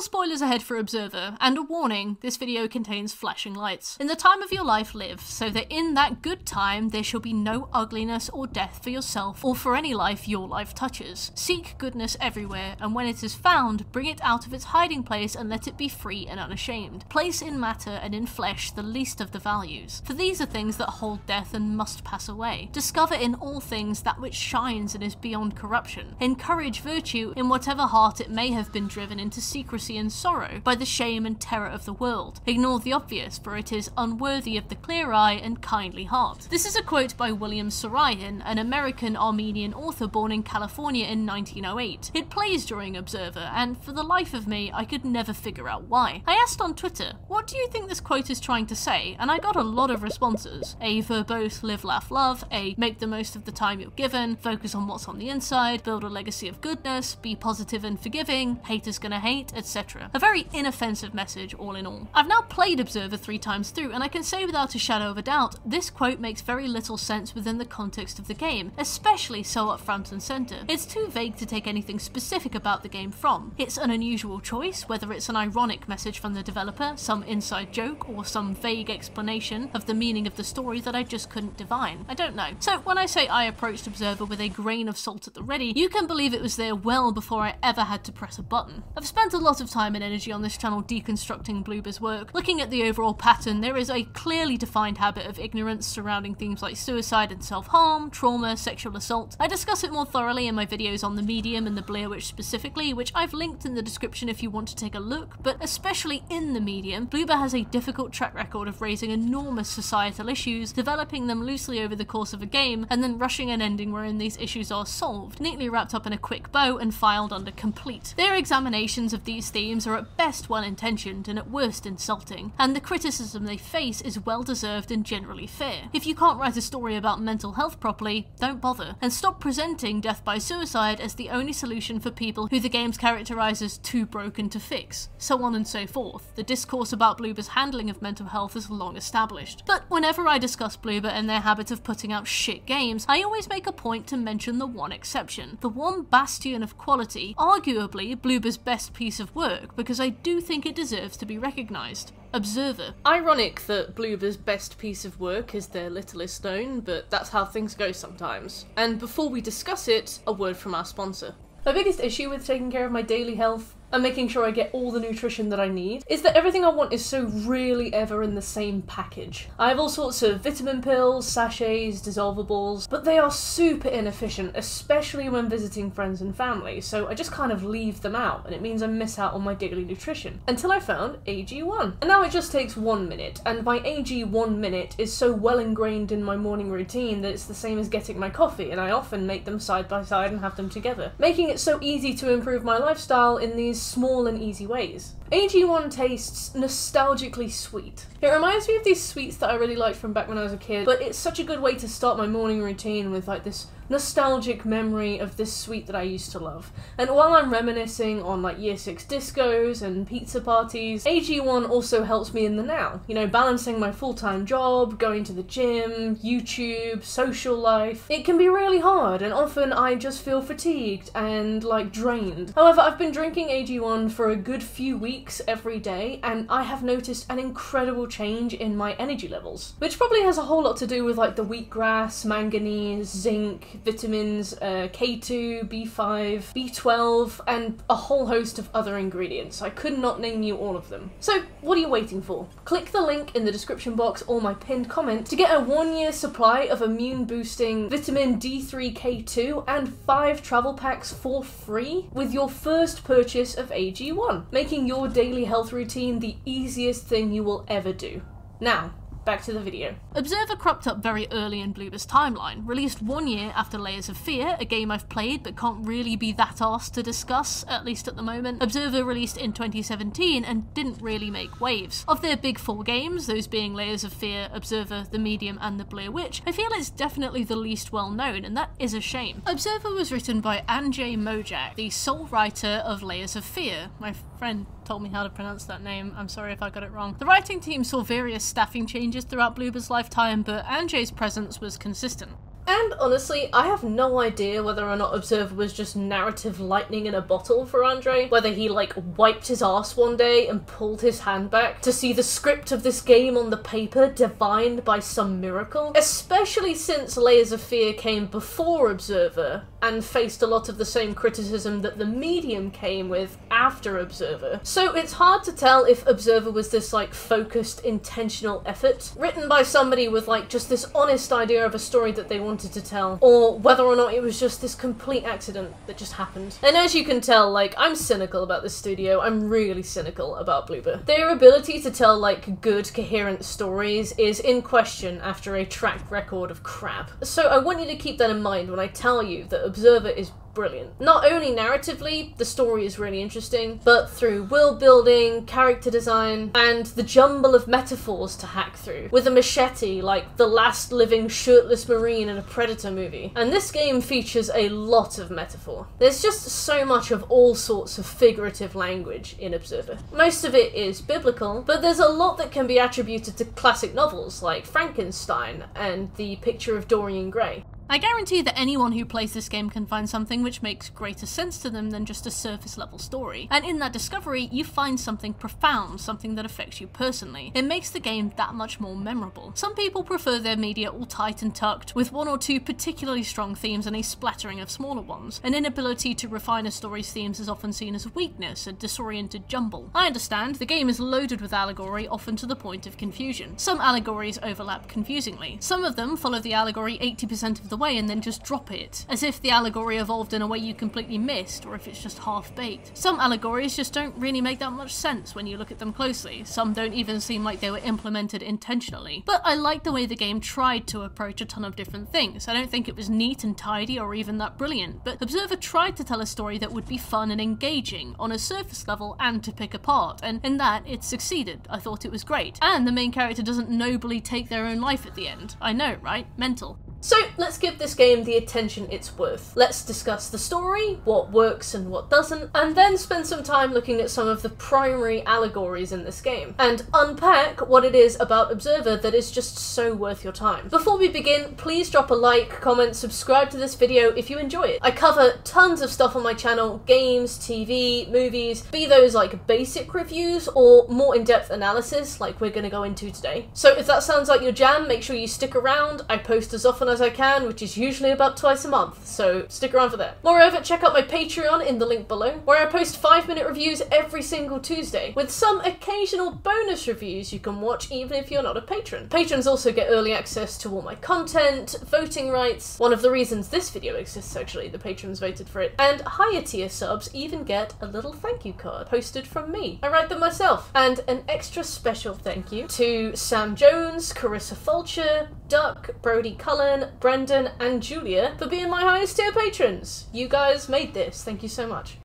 Spoilers ahead for Observer, and a warning, this video contains flashing lights. In the time of your life live, so that in that good time there shall be no ugliness or death for yourself or for any life your life touches. Seek goodness everywhere, and when it is found, bring it out of its hiding place and let it be free and unashamed. Place in matter and in flesh the least of the values, for these are things that hold death and must pass away. Discover in all things that which shines and is beyond corruption. Encourage virtue in whatever heart it may have been driven into secrecy and sorrow by the shame and terror of the world. Ignore the obvious, for it is unworthy of the clear eye and kindly heart. This is a quote by William Saroyan, an American Armenian author born in California in 1908. It plays during Observer, and for the life of me, I could never figure out why. I asked on Twitter, what do you think this quote is trying to say? And I got a lot of responses. A verbose live, laugh, love, a make the most of the time you're given, focus on what's on the inside, build a legacy of goodness, be positive and forgiving, haters gonna hate, etc. A very inoffensive message all in all. I've now played Observer three times through, and I can say without a shadow of a doubt, this quote makes very little sense within the context of the game, especially so up front and centre. It's too vague to take anything specific about the game from. It's an unusual choice, whether it's an ironic message from the developer, some inside joke, or some vague explanation of the meaning of the story that I just couldn't divine. I don't know. So when I say I approached Observer with a grain of salt at the ready, you can believe it was there well before I ever had to press a button. I've spent spent a lot of time and energy on this channel deconstructing Bloober's work. Looking at the overall pattern, there is a clearly defined habit of ignorance surrounding themes like suicide and self-harm, trauma, sexual assault. I discuss it more thoroughly in my videos on the Medium and the Blair Witch specifically, which I've linked in the description if you want to take a look, but especially in the Medium, Bloober has a difficult track record of raising enormous societal issues, developing them loosely over the course of a game, and then rushing an ending wherein these issues are solved, neatly wrapped up in a quick bow and filed under complete. Their examinations of of these themes are at best well intentioned and at worst insulting, and the criticism they face is well deserved and generally fair. If you can't write a story about mental health properly, don't bother, and stop presenting death by suicide as the only solution for people who the games characterise as too broken to fix, so on and so forth. The discourse about Bloober's handling of mental health is long established. But whenever I discuss Bloober and their habit of putting out shit games, I always make a point to mention the one exception, the one bastion of quality, arguably Bloober's best piece of work because I do think it deserves to be recognised. Observer. Ironic that Bloober's best piece of work is their littlest known, but that's how things go sometimes. And before we discuss it, a word from our sponsor. My biggest issue with taking care of my daily health and making sure I get all the nutrition that I need is that everything I want is so really ever in the same package. I have all sorts of vitamin pills, sachets, dissolvables, but they are super inefficient, especially when visiting friends and family, so I just kind of leave them out, and it means I miss out on my daily nutrition. Until I found AG1. And now it just takes one minute, and my AG1 minute is so well ingrained in my morning routine that it's the same as getting my coffee, and I often make them side by side and have them together, making it so easy to improve my lifestyle in these small and easy ways. AG1 tastes nostalgically sweet. It reminds me of these sweets that I really liked from back when I was a kid, but it's such a good way to start my morning routine with like this nostalgic memory of this sweet that I used to love. And while I'm reminiscing on like year 6 discos and pizza parties, AG1 also helps me in the now. You know, balancing my full-time job, going to the gym, YouTube, social life. It can be really hard and often I just feel fatigued and like drained. However, I've been drinking AG1 for a good few weeks every day and I have noticed an incredible change in my energy levels. Which probably has a whole lot to do with like the wheatgrass, manganese, zinc, vitamins uh, K2, B5, B12, and a whole host of other ingredients. I could not name you all of them. So, what are you waiting for? Click the link in the description box or my pinned comment to get a one year supply of immune boosting vitamin D3K2 and five travel packs for free with your first purchase of AG1, making your daily health routine the easiest thing you will ever do. Now, Back to the video. Observer cropped up very early in Bloober's timeline, released one year after Layers of Fear, a game I've played but can't really be that asked to discuss, at least at the moment. Observer released in 2017 and didn't really make waves. Of their big four games, those being Layers of Fear, Observer, The Medium and The Blair Witch, I feel it's definitely the least well known and that is a shame. Observer was written by Andrzej Mojak, the sole writer of Layers of Fear. My friend told me how to pronounce that name. I'm sorry if I got it wrong. The writing team saw various staffing changes throughout Bloober's lifetime, but Andrzej's presence was consistent. And honestly, I have no idea whether or not Observer was just narrative lightning in a bottle for Andre, whether he like wiped his ass one day and pulled his hand back to see the script of this game on the paper divined by some miracle, especially since Layers of Fear came before Observer and faced a lot of the same criticism that the medium came with after Observer. So it's hard to tell if Observer was this like focused, intentional effort, written by somebody with like just this honest idea of a story that they wanted to tell, or whether or not it was just this complete accident that just happened. And as you can tell, like, I'm cynical about this studio, I'm really cynical about Bloober. Their ability to tell like good, coherent stories is in question after a track record of crap. So I want you to keep that in mind when I tell you that Observer is brilliant. Not only narratively, the story is really interesting, but through world building, character design, and the jumble of metaphors to hack through. With a machete like the last living shirtless marine in a Predator movie. And this game features a lot of metaphor. There's just so much of all sorts of figurative language in Observer. Most of it is biblical, but there's a lot that can be attributed to classic novels like Frankenstein and The Picture of Dorian Gray. I guarantee that anyone who plays this game can find something which makes greater sense to them than just a surface level story. And in that discovery, you find something profound, something that affects you personally. It makes the game that much more memorable. Some people prefer their media all tight and tucked, with one or two particularly strong themes and a splattering of smaller ones. An inability to refine a story's themes is often seen as a weakness, a disoriented jumble. I understand, the game is loaded with allegory, often to the point of confusion. Some allegories overlap confusingly. Some of them follow the allegory 80% of the way and then just drop it, as if the allegory evolved in a way you completely missed, or if it's just half baked. Some allegories just don't really make that much sense when you look at them closely, some don't even seem like they were implemented intentionally. But I like the way the game tried to approach a ton of different things. I don't think it was neat and tidy or even that brilliant, but Observer tried to tell a story that would be fun and engaging on a surface level and to pick apart, and in that it succeeded. I thought it was great. And the main character doesn't nobly take their own life at the end. I know, right? Mental. So let's give this game the attention it's worth. Let's discuss the story, what works and what doesn't, and then spend some time looking at some of the primary allegories in this game, and unpack what it is about Observer that is just so worth your time. Before we begin, please drop a like, comment, subscribe to this video if you enjoy it. I cover tons of stuff on my channel, games, TV, movies, be those like basic reviews or more in-depth analysis like we're gonna go into today. So if that sounds like your jam, make sure you stick around. I post as often as I can, which is usually about twice a month, so stick around for that. Moreover, check out my Patreon in the link below, where I post 5 minute reviews every single Tuesday, with some occasional bonus reviews you can watch even if you're not a patron. Patrons also get early access to all my content, voting rights, one of the reasons this video exists actually, the patrons voted for it, and higher tier subs even get a little thank you card posted from me. I write them myself. And an extra special thank you to Sam Jones, Carissa Fulcher, Duck, Brody Cullen, Brendan, and Julia for being my highest tier patrons. You guys made this. Thank you so much.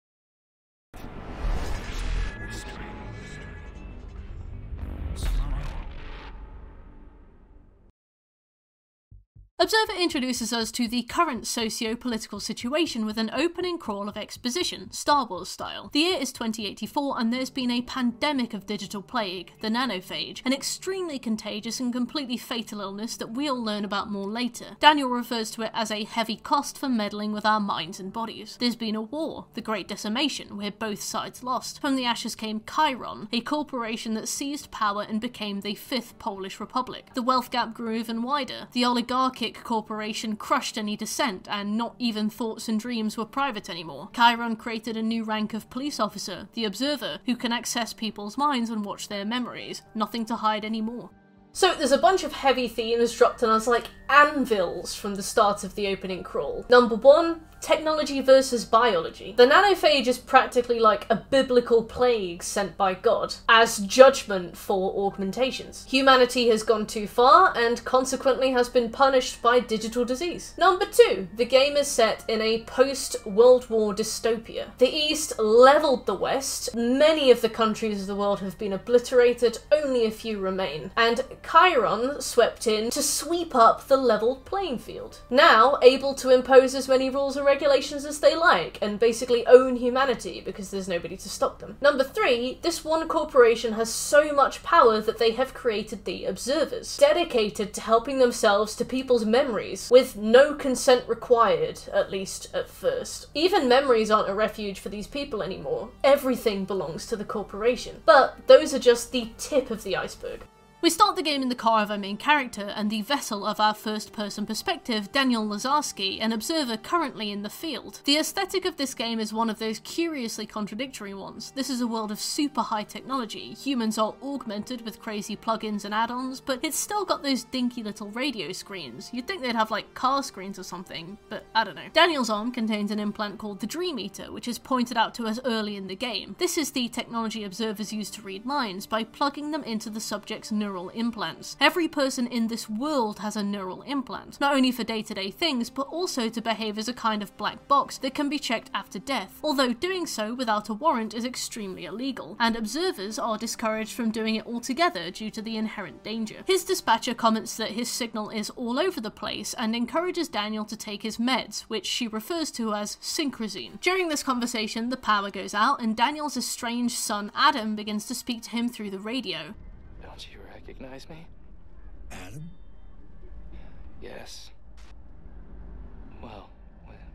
Observer introduces us to the current socio-political situation with an opening crawl of exposition, Star Wars style. The year is 2084 and there's been a pandemic of digital plague, the nanophage, an extremely contagious and completely fatal illness that we'll learn about more later. Daniel refers to it as a heavy cost for meddling with our minds and bodies. There's been a war, the Great Decimation, where both sides lost. From the ashes came Chiron, a corporation that seized power and became the Fifth Polish Republic. The wealth gap grew even wider. The oligarchic corporation crushed any dissent, and not even thoughts and dreams were private anymore. Chiron created a new rank of police officer, the Observer, who can access people's minds and watch their memories. Nothing to hide anymore. So there's a bunch of heavy themes dropped and I was like anvils from the start of the opening crawl. Number one, technology versus biology. The nanophage is practically like a biblical plague sent by God as judgment for augmentations. Humanity has gone too far and consequently has been punished by digital disease. Number two, the game is set in a post-World War dystopia. The East leveled the West, many of the countries of the world have been obliterated, only a few remain, and Chiron swept in to sweep up the the leveled playing field. Now, able to impose as many rules and regulations as they like, and basically own humanity because there's nobody to stop them. Number three, this one corporation has so much power that they have created the Observers, dedicated to helping themselves to people's memories, with no consent required, at least at first. Even memories aren't a refuge for these people anymore. Everything belongs to the corporation. But those are just the tip of the iceberg. We start the game in the car of our main character and the vessel of our first person perspective, Daniel Lazarski, an observer currently in the field. The aesthetic of this game is one of those curiously contradictory ones. This is a world of super high technology, humans are augmented with crazy plugins and add-ons, but it's still got those dinky little radio screens. You'd think they'd have like car screens or something, but I don't know. Daniel's arm contains an implant called the Dream Eater, which is pointed out to us early in the game. This is the technology observers use to read minds by plugging them into the subject's neural neural implants. Every person in this world has a neural implant, not only for day to day things, but also to behave as a kind of black box that can be checked after death, although doing so without a warrant is extremely illegal, and observers are discouraged from doing it altogether due to the inherent danger. His dispatcher comments that his signal is all over the place and encourages Daniel to take his meds, which she refers to as synchrozine. During this conversation, the power goes out and Daniel's estranged son Adam begins to speak to him through the radio recognize me? Adam? Yes. Well,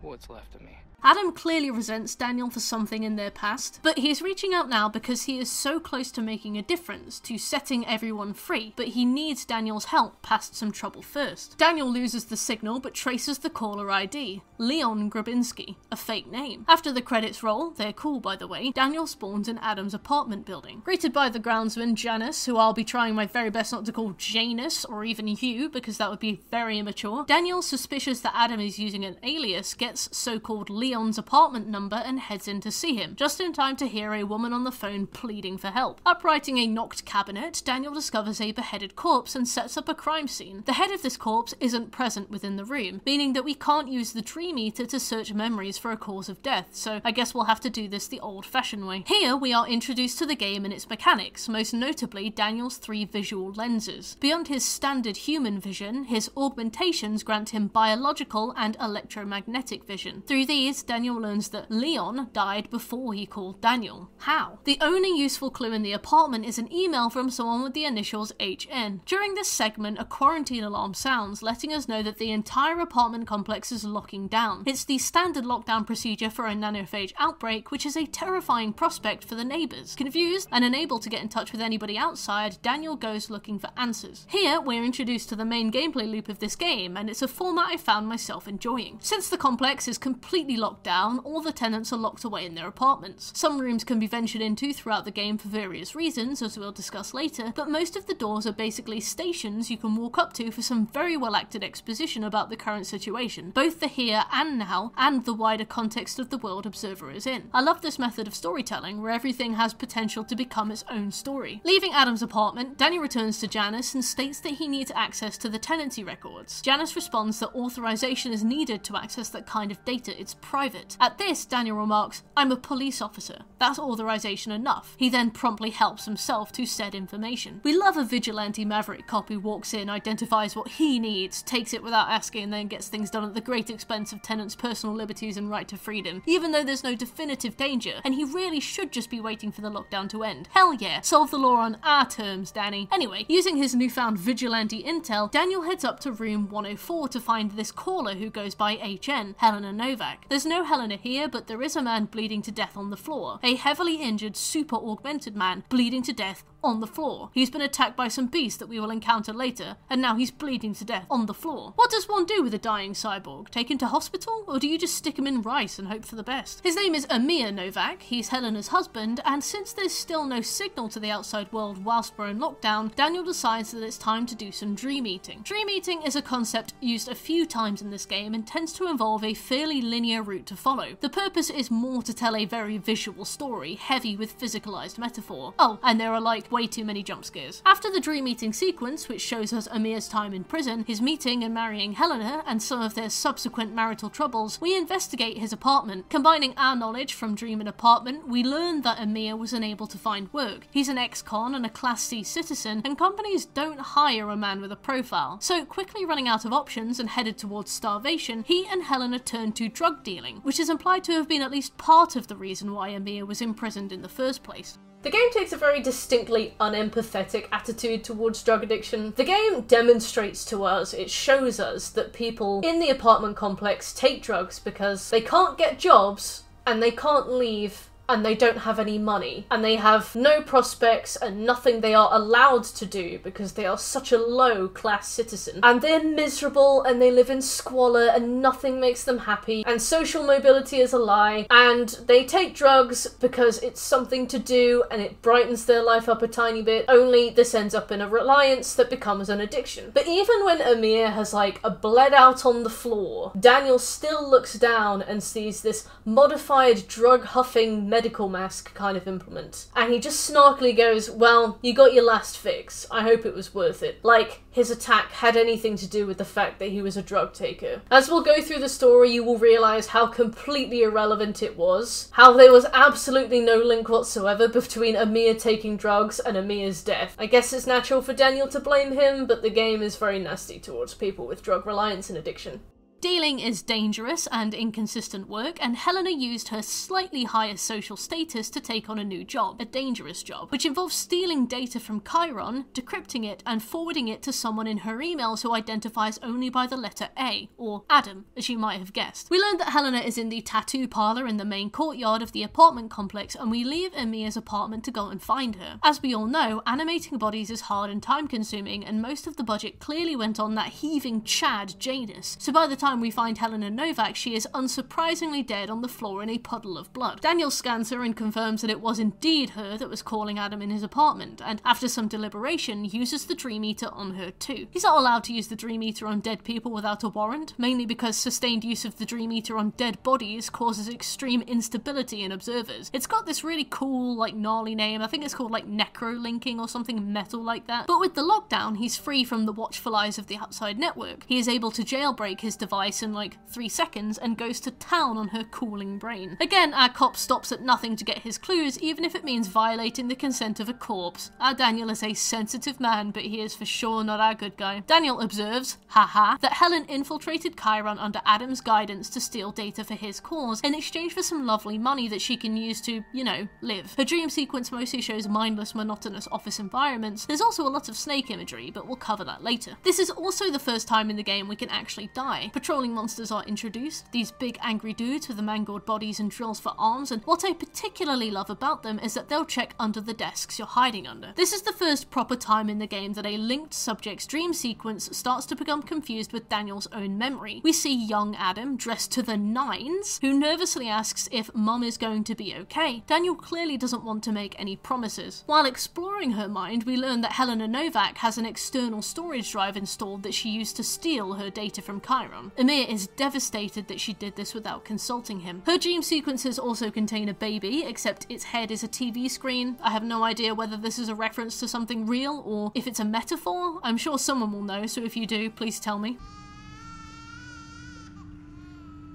what's left of me. Adam clearly resents Daniel for something in their past, but he is reaching out now because he is so close to making a difference, to setting everyone free, but he needs Daniel's help past some trouble first. Daniel loses the signal but traces the caller ID, Leon Grabinski, a fake name. After the credits roll, they're cool by the way, Daniel spawns in Adam's apartment building. Greeted by the groundsman Janus, who I'll be trying my very best not to call Janus or even Hugh because that would be very immature, Daniel, suspicious that Adam is using an alias, gets so-called Leon Leon's apartment number and heads in to see him, just in time to hear a woman on the phone pleading for help. Uprighting a knocked cabinet, Daniel discovers a beheaded corpse and sets up a crime scene. The head of this corpse isn't present within the room, meaning that we can't use the Dream Eater to search memories for a cause of death, so I guess we'll have to do this the old fashioned way. Here, we are introduced to the game and its mechanics, most notably Daniel's three visual lenses. Beyond his standard human vision, his augmentations grant him biological and electromagnetic vision. Through these, Daniel learns that Leon died before he called Daniel. How? The only useful clue in the apartment is an email from someone with the initials HN. During this segment, a quarantine alarm sounds, letting us know that the entire apartment complex is locking down. It's the standard lockdown procedure for a nanophage outbreak, which is a terrifying prospect for the neighbours. Confused and unable to get in touch with anybody outside, Daniel goes looking for answers. Here, we're introduced to the main gameplay loop of this game, and it's a format I found myself enjoying. Since the complex is completely locked lockdown, all the tenants are locked away in their apartments. Some rooms can be ventured into throughout the game for various reasons, as we'll discuss later, but most of the doors are basically stations you can walk up to for some very well acted exposition about the current situation, both the here and now, and the wider context of the world Observer is in. I love this method of storytelling, where everything has potential to become its own story. Leaving Adam's apartment, Danny returns to Janice and states that he needs access to the tenancy records. Janice responds that authorization is needed to access that kind of data, it's private private. At this, Daniel remarks, I'm a police officer. That's authorization enough. He then promptly helps himself to said information. We love a vigilante maverick cop who walks in, identifies what he needs, takes it without asking, and then gets things done at the great expense of tenants' personal liberties and right to freedom, even though there's no definitive danger, and he really should just be waiting for the lockdown to end. Hell yeah, solve the law on our terms, Danny. Anyway, using his newfound vigilante intel, Daniel heads up to room 104 to find this caller who goes by HN, Helena Novak. There's no Helena here, but there is a man bleeding to death on the floor. A heavily injured, super augmented man bleeding to death on the floor. He's been attacked by some beast that we will encounter later, and now he's bleeding to death on the floor. What does one do with a dying cyborg? Take him to hospital? Or do you just stick him in rice and hope for the best? His name is Amir Novak, he's Helena's husband, and since there's still no signal to the outside world whilst we're in lockdown, Daniel decides that it's time to do some dream eating. Dream eating is a concept used a few times in this game and tends to involve a fairly linear route to follow. The purpose is more to tell a very visual story, heavy with physicalized metaphor. Oh, and there are like way too many jump scares. After the dream eating sequence, which shows us Amir's time in prison, his meeting and marrying Helena, and some of their subsequent marital troubles, we investigate his apartment. Combining our knowledge from Dream and Apartment, we learn that Amir was unable to find work. He's an ex-con and a Class C citizen, and companies don't hire a man with a profile. So, quickly running out of options and headed towards starvation, he and Helena turned to drug dealing, which is implied to have been at least part of the reason why Amir was imprisoned in the first place. The game takes a very distinctly unempathetic attitude towards drug addiction. The game demonstrates to us, it shows us that people in the apartment complex take drugs because they can't get jobs and they can't leave and they don't have any money and they have no prospects and nothing they are allowed to do because they are such a low class citizen. And they're miserable and they live in squalor and nothing makes them happy. And social mobility is a lie. And they take drugs because it's something to do and it brightens their life up a tiny bit. Only this ends up in a reliance that becomes an addiction. But even when Amir has like a bled out on the floor Daniel still looks down and sees this modified drug huffing medical mask kind of implement. And he just snarkily goes, Well, you got your last fix. I hope it was worth it. Like his attack had anything to do with the fact that he was a drug taker. As we'll go through the story, you will realise how completely irrelevant it was, how there was absolutely no link whatsoever between Amir taking drugs and Amir's death. I guess it's natural for Daniel to blame him, but the game is very nasty towards people with drug reliance and addiction. Dealing is dangerous and inconsistent work, and Helena used her slightly higher social status to take on a new job, a dangerous job, which involves stealing data from Chiron, decrypting it, and forwarding it to someone in her emails who identifies only by the letter A, or Adam, as you might have guessed. We learn that Helena is in the tattoo parlor in the main courtyard of the apartment complex, and we leave Amir's apartment to go and find her. As we all know, animating bodies is hard and time consuming, and most of the budget clearly went on that heaving Chad Janus, so by the time time we find Helena Novak, she is unsurprisingly dead on the floor in a puddle of blood. Daniel scans her and confirms that it was indeed her that was calling Adam in his apartment, and after some deliberation, uses the Dream Eater on her too. He's not allowed to use the Dream Eater on dead people without a warrant, mainly because sustained use of the Dream Eater on dead bodies causes extreme instability in observers. It's got this really cool, like, gnarly name. I think it's called, like, necro-linking or something metal like that. But with the lockdown, he's free from the watchful eyes of the outside network. He is able to jailbreak his device in like three seconds and goes to town on her cooling brain. Again, our cop stops at nothing to get his clues, even if it means violating the consent of a corpse. Our Daniel is a sensitive man, but he is for sure not our good guy. Daniel observes, haha, that Helen infiltrated Chiron under Adam's guidance to steal data for his cause in exchange for some lovely money that she can use to, you know, live. Her dream sequence mostly shows mindless, monotonous office environments. There's also a lot of snake imagery, but we'll cover that later. This is also the first time in the game we can actually die. Patrol Patrolling monsters are introduced, these big angry dudes with the mangled bodies and drills for arms, and what I particularly love about them is that they'll check under the desks you're hiding under. This is the first proper time in the game that a linked subject's dream sequence starts to become confused with Daniel's own memory. We see young Adam, dressed to the nines, who nervously asks if mum is going to be okay. Daniel clearly doesn't want to make any promises. While exploring her mind, we learn that Helena Novak has an external storage drive installed that she used to steal her data from Chiron. Amir is devastated that she did this without consulting him. Her dream sequences also contain a baby, except its head is a TV screen. I have no idea whether this is a reference to something real or if it's a metaphor. I'm sure someone will know, so if you do, please tell me.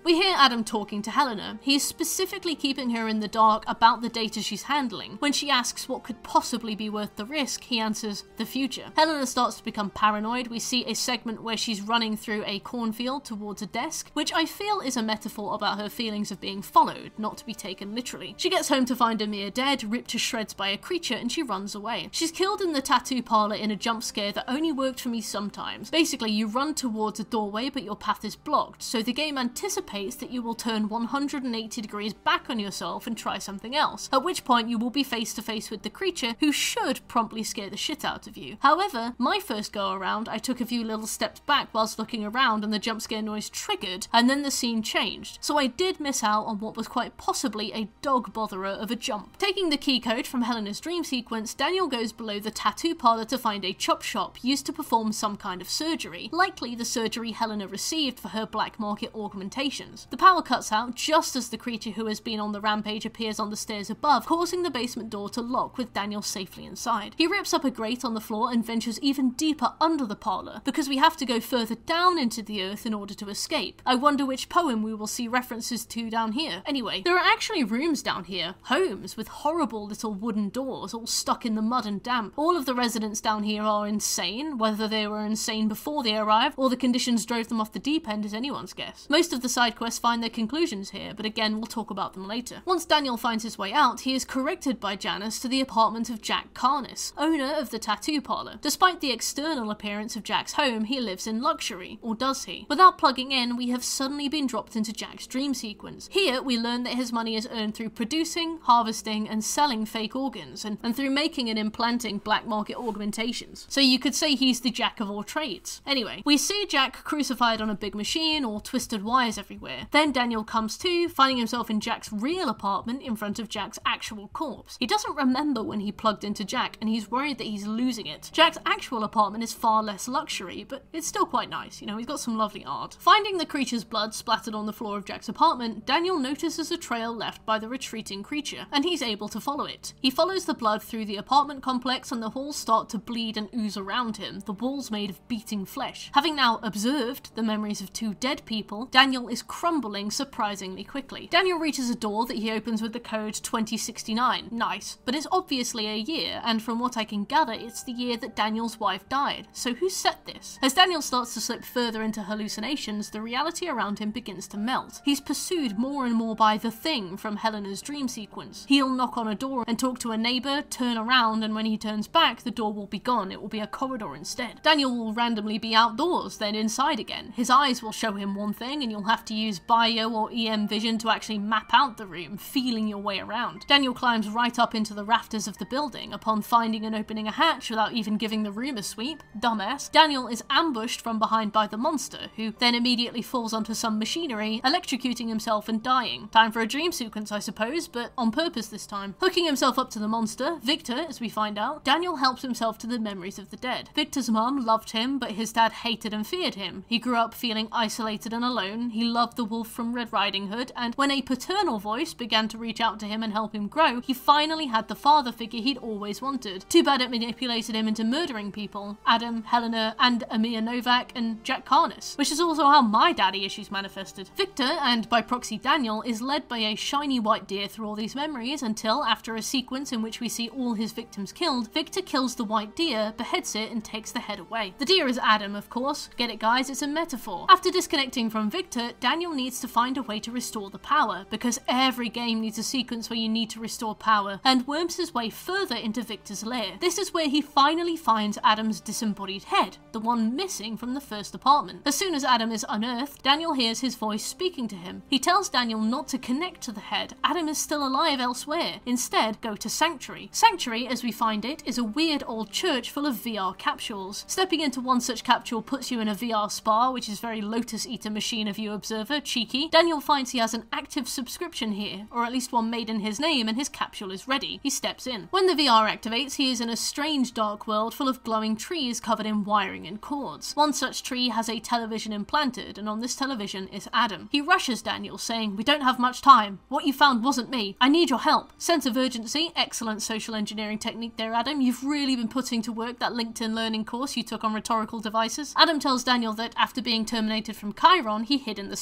We hear Adam talking to Helena. He is specifically keeping her in the dark about the data she's handling. When she asks what could possibly be worth the risk, he answers, the future. Helena starts to become paranoid. We see a segment where she's running through a cornfield towards a desk, which I feel is a metaphor about her feelings of being followed, not to be taken literally. She gets home to find Amir dead, ripped to shreds by a creature, and she runs away. She's killed in the tattoo parlor in a jump scare that only worked for me sometimes. Basically, you run towards a doorway, but your path is blocked, so the game anticipates that you will turn 180 degrees back on yourself and try something else, at which point you will be face to face with the creature who should promptly scare the shit out of you. However, my first go around, I took a few little steps back whilst looking around and the jump scare noise triggered, and then the scene changed, so I did miss out on what was quite possibly a dog botherer of a jump. Taking the key code from Helena's dream sequence, Daniel goes below the tattoo parlor to find a chop shop used to perform some kind of surgery, likely the surgery Helena received for her black market augmentation The power cuts out just as the creature who has been on the rampage appears on the stairs above, causing the basement door to lock with Daniel safely inside. He rips up a grate on the floor and ventures even deeper under the parlour, because we have to go further down into the earth in order to escape. I wonder which poem we will see references to down here. Anyway, there are actually rooms down here, homes with horrible little wooden doors all stuck in the mud and damp. All of the residents down here are insane, whether they were insane before they arrived or the conditions drove them off the deep end is anyone's guess. Most of the side quests find their conclusions here, but again, we'll talk about them later. Once Daniel finds his way out, he is corrected by Janice to the apartment of Jack Carnis, owner of the tattoo parlor. Despite the external appearance of Jack's home, he lives in luxury, or does he? Without plugging in, we have suddenly been dropped into Jack's dream sequence. Here, we learn that his money is earned through producing, harvesting, and selling fake organs, and, and through making and implanting black market augmentations. So you could say he's the jack of all trades. Anyway, we see Jack crucified on a big machine or twisted wires everywhere. Then Daniel comes to, finding himself in Jack's real apartment in front of Jack's actual corpse. He doesn't remember when he plugged into Jack, and he's worried that he's losing it. Jack's actual apartment is far less luxury, but it's still quite nice, you know, he's got some lovely art. Finding the creature's blood splattered on the floor of Jack's apartment, Daniel notices a trail left by the retreating creature, and he's able to follow it. He follows the blood through the apartment complex, and the halls start to bleed and ooze around him, the walls made of beating flesh. Having now observed the memories of two dead people, Daniel is crumbling surprisingly quickly. Daniel reaches a door that he opens with the code 2069. Nice. But it's obviously a year, and from what I can gather, it's the year that Daniel's wife died. So who set this? As Daniel starts to slip further into hallucinations, the reality around him begins to melt. He's pursued more and more by the thing from Helena's dream sequence. He'll knock on a door and talk to a neighbor, turn around, and when he turns back, the door will be gone. It will be a corridor instead. Daniel will randomly be outdoors, then inside again. His eyes will show him one thing, and you'll have to use bio or EM vision to actually map out the room, feeling your way around. Daniel climbs right up into the rafters of the building upon finding and opening a hatch without even giving the room a sweep. Dumbass. Daniel is ambushed from behind by the monster, who then immediately falls onto some machinery, electrocuting himself and dying. Time for a dream sequence, I suppose, but on purpose this time. Hooking himself up to the monster, Victor, as we find out, Daniel helps himself to the memories of the dead. Victor's mum loved him, but his dad hated and feared him. He grew up feeling isolated and alone. He loved the wolf from Red Riding Hood, and when a paternal voice began to reach out to him and help him grow, he finally had the father figure he'd always wanted. Too bad it manipulated him into murdering people Adam, Helena, and Amir Novak, and Jack Carnis, which is also how my daddy issues manifested. Victor, and by proxy Daniel, is led by a shiny white deer through all these memories until, after a sequence in which we see all his victims killed, Victor kills the white deer, beheads it, and takes the head away. The deer is Adam, of course. Get it, guys? It's a metaphor. After disconnecting from Victor, Daniel needs to find a way to restore the power, because every game needs a sequence where you need to restore power, and worms his way further into Victor's lair. This is where he finally finds Adam's disembodied head, the one missing from the first apartment. As soon as Adam is unearthed, Daniel hears his voice speaking to him. He tells Daniel not to connect to the head. Adam is still alive elsewhere. Instead, go to Sanctuary. Sanctuary, as we find it, is a weird old church full of VR capsules. Stepping into one such capsule puts you in a VR spa, which is very Lotus Eater machine of you observer, cheeky. Daniel finds he has an active subscription here, or at least one made in his name, and his capsule is ready. He steps in. When the VR activates, he is in a strange dark world full of glowing trees covered in wiring and cords. One such tree has a television implanted, and on this television is Adam. He rushes Daniel, saying, We don't have much time. What you found wasn't me. I need your help. Sense of urgency, excellent social engineering technique there, Adam. You've really been putting to work that LinkedIn learning course you took on rhetorical devices. Adam tells Daniel that after being terminated from Chiron, he hid in the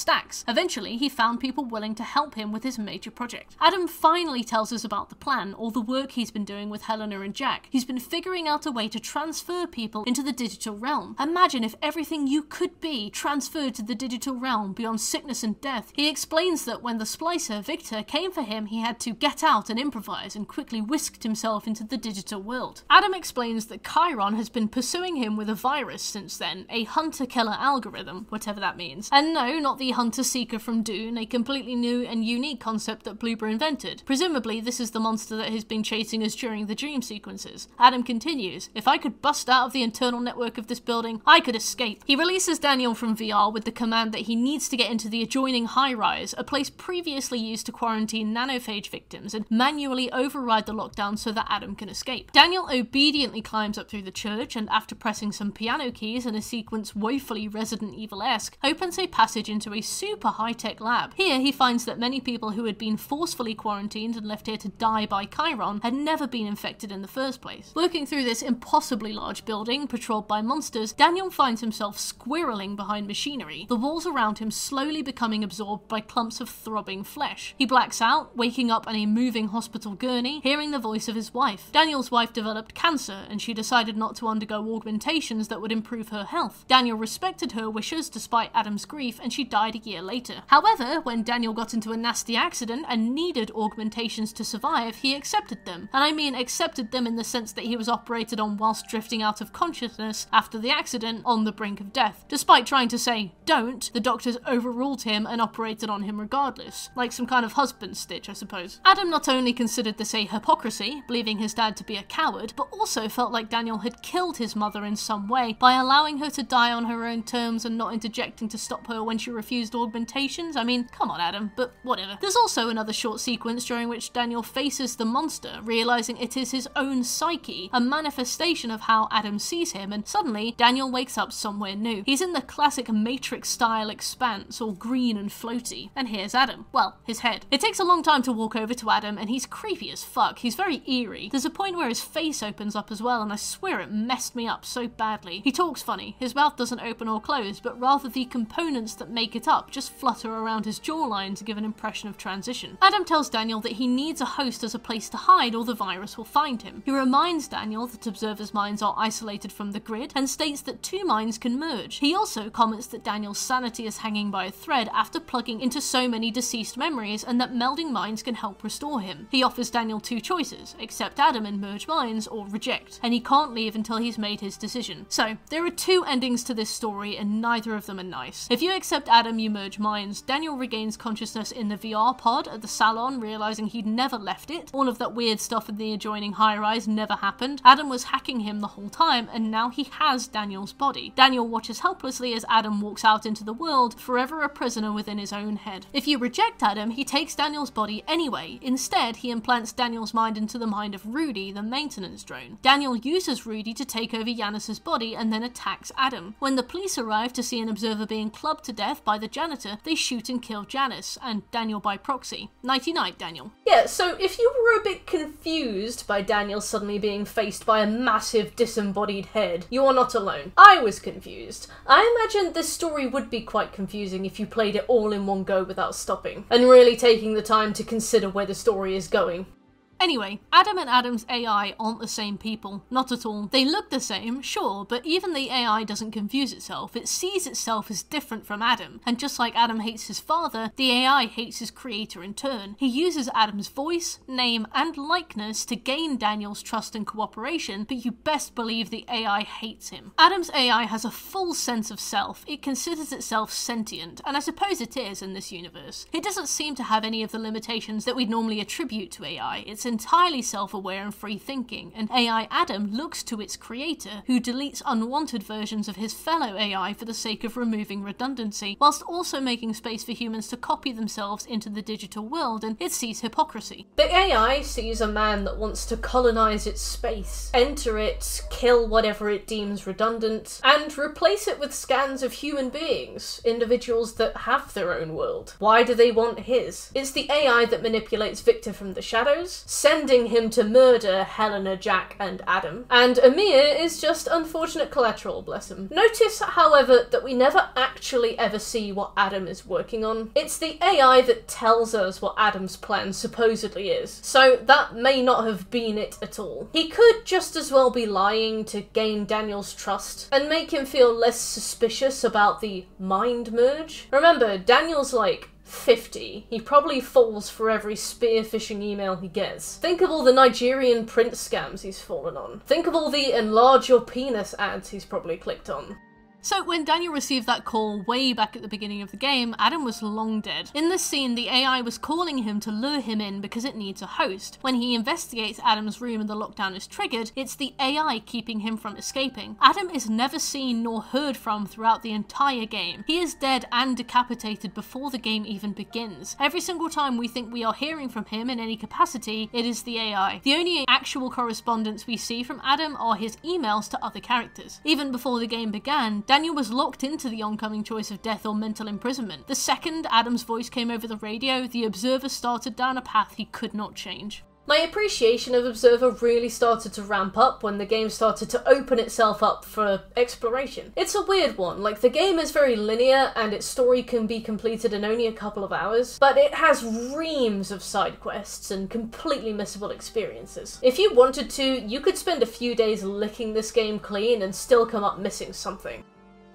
Eventually, he found people willing to help him with his major project. Adam finally tells us about the plan, all the work he's been doing with Helena and Jack. He's been figuring out a way to transfer people into the digital realm. Imagine if everything you could be transferred to the digital realm beyond sickness and death. He explains that when the splicer, Victor, came for him, he had to get out and improvise and quickly whisked himself into the digital world. Adam explains that Chiron has been pursuing him with a virus since then, a hunter killer algorithm, whatever that means. And no, not the hunter seeker from Dune, a completely new and unique concept that Bloober invented. Presumably, this is the monster that has been chasing us during the dream sequences. Adam continues, If I could bust out of the internal network of this building, I could escape. He releases Daniel from VR with the command that he needs to get into the adjoining high rise, a place previously used to quarantine nanophage victims, and manually override the lockdown so that Adam can escape. Daniel obediently climbs up through the church and, after pressing some piano keys in a sequence woefully Resident Evil esque, opens a passage into a super high-tech lab. Here he finds that many people who had been forcefully quarantined and left here to die by Chiron had never been infected in the first place. Working through this impossibly large building, patrolled by monsters, Daniel finds himself squirreling behind machinery, the walls around him slowly becoming absorbed by clumps of throbbing flesh. He blacks out, waking up on a moving hospital gurney, hearing the voice of his wife. Daniel's wife developed cancer, and she decided not to undergo augmentations that would improve her health. Daniel respected her wishes despite Adam's grief, and she died a year later. However, when Daniel got into a nasty accident and needed augmentations to survive, he accepted them. And I mean accepted them in the sense that he was operated on whilst drifting out of consciousness after the accident on the brink of death. Despite trying to say, don't, the doctors overruled him and operated on him regardless. Like some kind of husband stitch, I suppose. Adam not only considered this a hypocrisy, believing his dad to be a coward, but also felt like Daniel had killed his mother in some way by allowing her to die on her own terms and not interjecting to stop her when she refused augmentations. I mean, come on, Adam, but whatever. There's also another short sequence during which Daniel faces the monster, realizing it is his own psyche, a manifestation of how Adam sees him, and suddenly Daniel wakes up somewhere new. He's in the classic Matrix style expanse, all green and floaty, and here's Adam. Well, his head. It takes a long time to walk over to Adam, and he's creepy as fuck. He's very eerie. There's a point where his face opens up as well, and I swear it messed me up so badly. He talks funny. His mouth doesn't open or close, but rather the components that make it up just flutter around his jawline to give an impression of transition. Adam tells Daniel that he needs a host as a place to hide or the virus will find him. He reminds Daniel that observers' minds are isolated from the grid and states that two minds can merge. He also comments that Daniel's sanity is hanging by a thread after plugging into so many deceased memories and that melding minds can help restore him. He offers Daniel two choices, accept Adam and merge minds or reject, and he can't leave until he's made his decision. So, there are two endings to this story and neither of them are nice. If you accept Adam, you merge minds. Daniel regains consciousness in the VR pod at the salon, realizing he'd never left it. All of that weird stuff in the adjoining high rise never happened. Adam was hacking him the whole time, and now he has Daniel's body. Daniel watches helplessly as Adam walks out into the world, forever a prisoner within his own head. If you reject Adam, he takes Daniel's body anyway. Instead, he implants Daniel's mind into the mind of Rudy, the maintenance drone. Daniel uses Rudy to take over Yanis's body and then attacks Adam. When the police arrive to see an observer being clubbed to death by the janitor, they shoot and kill Janice, and Daniel by proxy. Nighty night, Daniel. Yeah, so if you were a bit confused by Daniel suddenly being faced by a massive disembodied head, you are not alone. I was confused. I imagine this story would be quite confusing if you played it all in one go without stopping, and really taking the time to consider where the story is going. Anyway, Adam and Adam's AI aren't the same people. Not at all. They look the same, sure, but even the AI doesn't confuse itself. It sees itself as different from Adam. And just like Adam hates his father, the AI hates his creator in turn. He uses Adam's voice, name, and likeness to gain Daniel's trust and cooperation, but you best believe the AI hates him. Adam's AI has a full sense of self. It considers itself sentient, and I suppose it is in this universe. It doesn't seem to have any of the limitations that we'd normally attribute to AI. It's entirely self aware and free thinking, and AI Adam looks to its creator, who deletes unwanted versions of his fellow AI for the sake of removing redundancy, whilst also making space for humans to copy themselves into the digital world, and it sees hypocrisy. The AI sees a man that wants to colonize its space, enter it, kill whatever it deems redundant, and replace it with scans of human beings, individuals that have their own world. Why do they want his? It's the AI that manipulates Victor from the shadows, sending him to murder Helena, Jack, and Adam. And Amir is just unfortunate collateral, bless him. Notice, however, that we never actually ever see what Adam is working on. It's the AI that tells us what Adam's plan supposedly is. So that may not have been it at all. He could just as well be lying to gain Daniel's trust and make him feel less suspicious about the mind merge. Remember, Daniel's like 50. He probably falls for every spear phishing email he gets. Think of all the Nigerian print scams he's fallen on. Think of all the enlarge your penis ads he's probably clicked on. So, when Daniel received that call way back at the beginning of the game, Adam was long dead. In this scene, the AI was calling him to lure him in because it needs a host. When he investigates Adam's room and the lockdown is triggered, it's the AI keeping him from escaping. Adam is never seen nor heard from throughout the entire game. He is dead and decapitated before the game even begins. Every single time we think we are hearing from him in any capacity, it is the AI. The only actual correspondence we see from Adam are his emails to other characters. Even before the game began, Daniel was locked into the oncoming choice of death or mental imprisonment. The second Adam's voice came over the radio, the observer started down a path he could not change. My appreciation of Observer really started to ramp up when the game started to open itself up for exploration. It's a weird one, like the game is very linear and its story can be completed in only a couple of hours, but it has reams of side quests and completely missable experiences. If you wanted to, you could spend a few days licking this game clean and still come up missing something.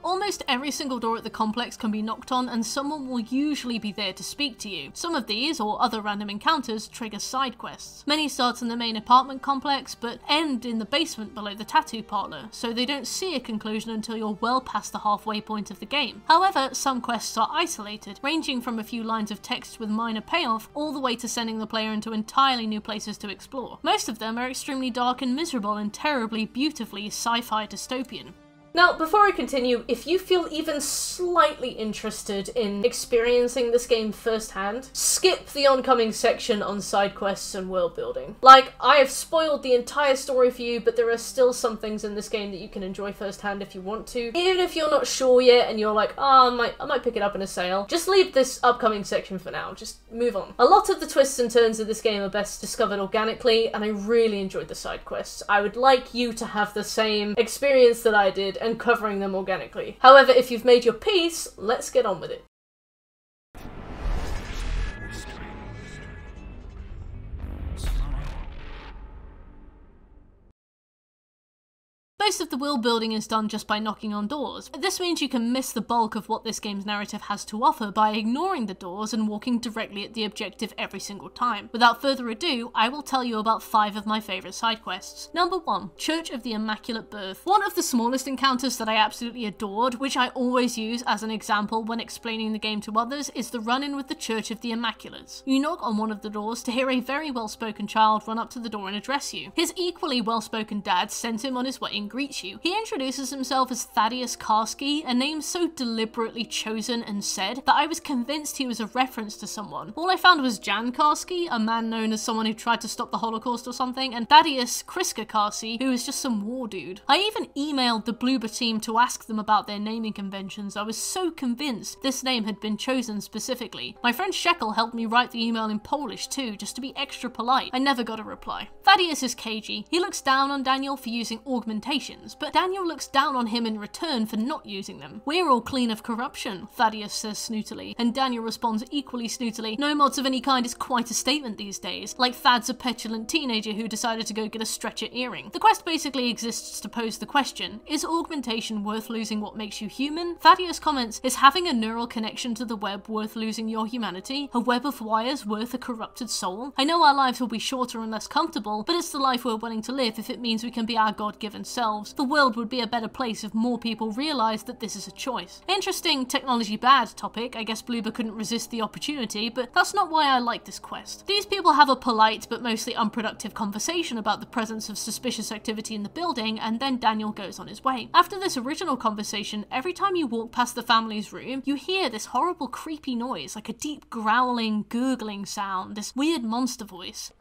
Almost every single door at the complex can be knocked on and someone will usually be there to speak to you. Some of these, or other random encounters, trigger side quests. Many start in the main apartment complex, but end in the basement below the tattoo parlour, so they don't see a conclusion until you're well past the halfway point of the game. However, some quests are isolated, ranging from a few lines of text with minor payoff, all the way to sending the player into entirely new places to explore. Most of them are extremely dark and miserable and terribly, beautifully sci-fi dystopian. Now, before I continue, if you feel even slightly interested in experiencing this game firsthand, skip the oncoming section on side quests and world building. Like, I have spoiled the entire story for you, but there are still some things in this game that you can enjoy firsthand if you want to. Even if you're not sure yet and you're like, oh, I might, I might pick it up in a sale, just leave this upcoming section for now. Just move on. A lot of the twists and turns of this game are best discovered organically, and I really enjoyed the side quests. I would like you to have the same experience that I did and covering them organically. However, if you've made your peace, let's get on with it. Most of the world building is done just by knocking on doors. This means you can miss the bulk of what this game's narrative has to offer by ignoring the doors and walking directly at the objective every single time. Without further ado, I will tell you about five of my favourite side quests. Number 1. Church of the Immaculate Birth. One of the smallest encounters that I absolutely adored, which I always use as an example when explaining the game to others, is the run-in with the Church of the Immaculates. You knock on one of the doors to hear a very well-spoken child run up to the door and address you. His equally well-spoken dad sent him on his way greets you. He introduces himself as Thaddeus Karski, a name so deliberately chosen and said that I was convinced he was a reference to someone. All I found was Jan Karski, a man known as someone who tried to stop the Holocaust or something, and Thaddeus Kriska Karski, who was just some war dude. I even emailed the Bloober team to ask them about their naming conventions. I was so convinced this name had been chosen specifically. My friend Shekel helped me write the email in Polish too, just to be extra polite. I never got a reply. Thaddeus is cagey. He looks down on Daniel for using augmentation but Daniel looks down on him in return for not using them. We're all clean of corruption, Thaddeus says snootily, and Daniel responds equally snootily, no mods of any kind is quite a statement these days, like Thad's a petulant teenager who decided to go get a stretcher earring. The quest basically exists to pose the question, is augmentation worth losing what makes you human? Thaddeus comments, is having a neural connection to the web worth losing your humanity? A web of wires worth a corrupted soul? I know our lives will be shorter and less comfortable, but it's the life we're willing to live if it means we can be our god-given selves themselves, the world would be a better place if more people realised that this is a choice. Interesting technology bad topic, I guess Bloober couldn't resist the opportunity, but that's not why I like this quest. These people have a polite but mostly unproductive conversation about the presence of suspicious activity in the building, and then Daniel goes on his way. After this original conversation, every time you walk past the family's room, you hear this horrible creepy noise, like a deep growling, gurgling sound, this weird monster voice.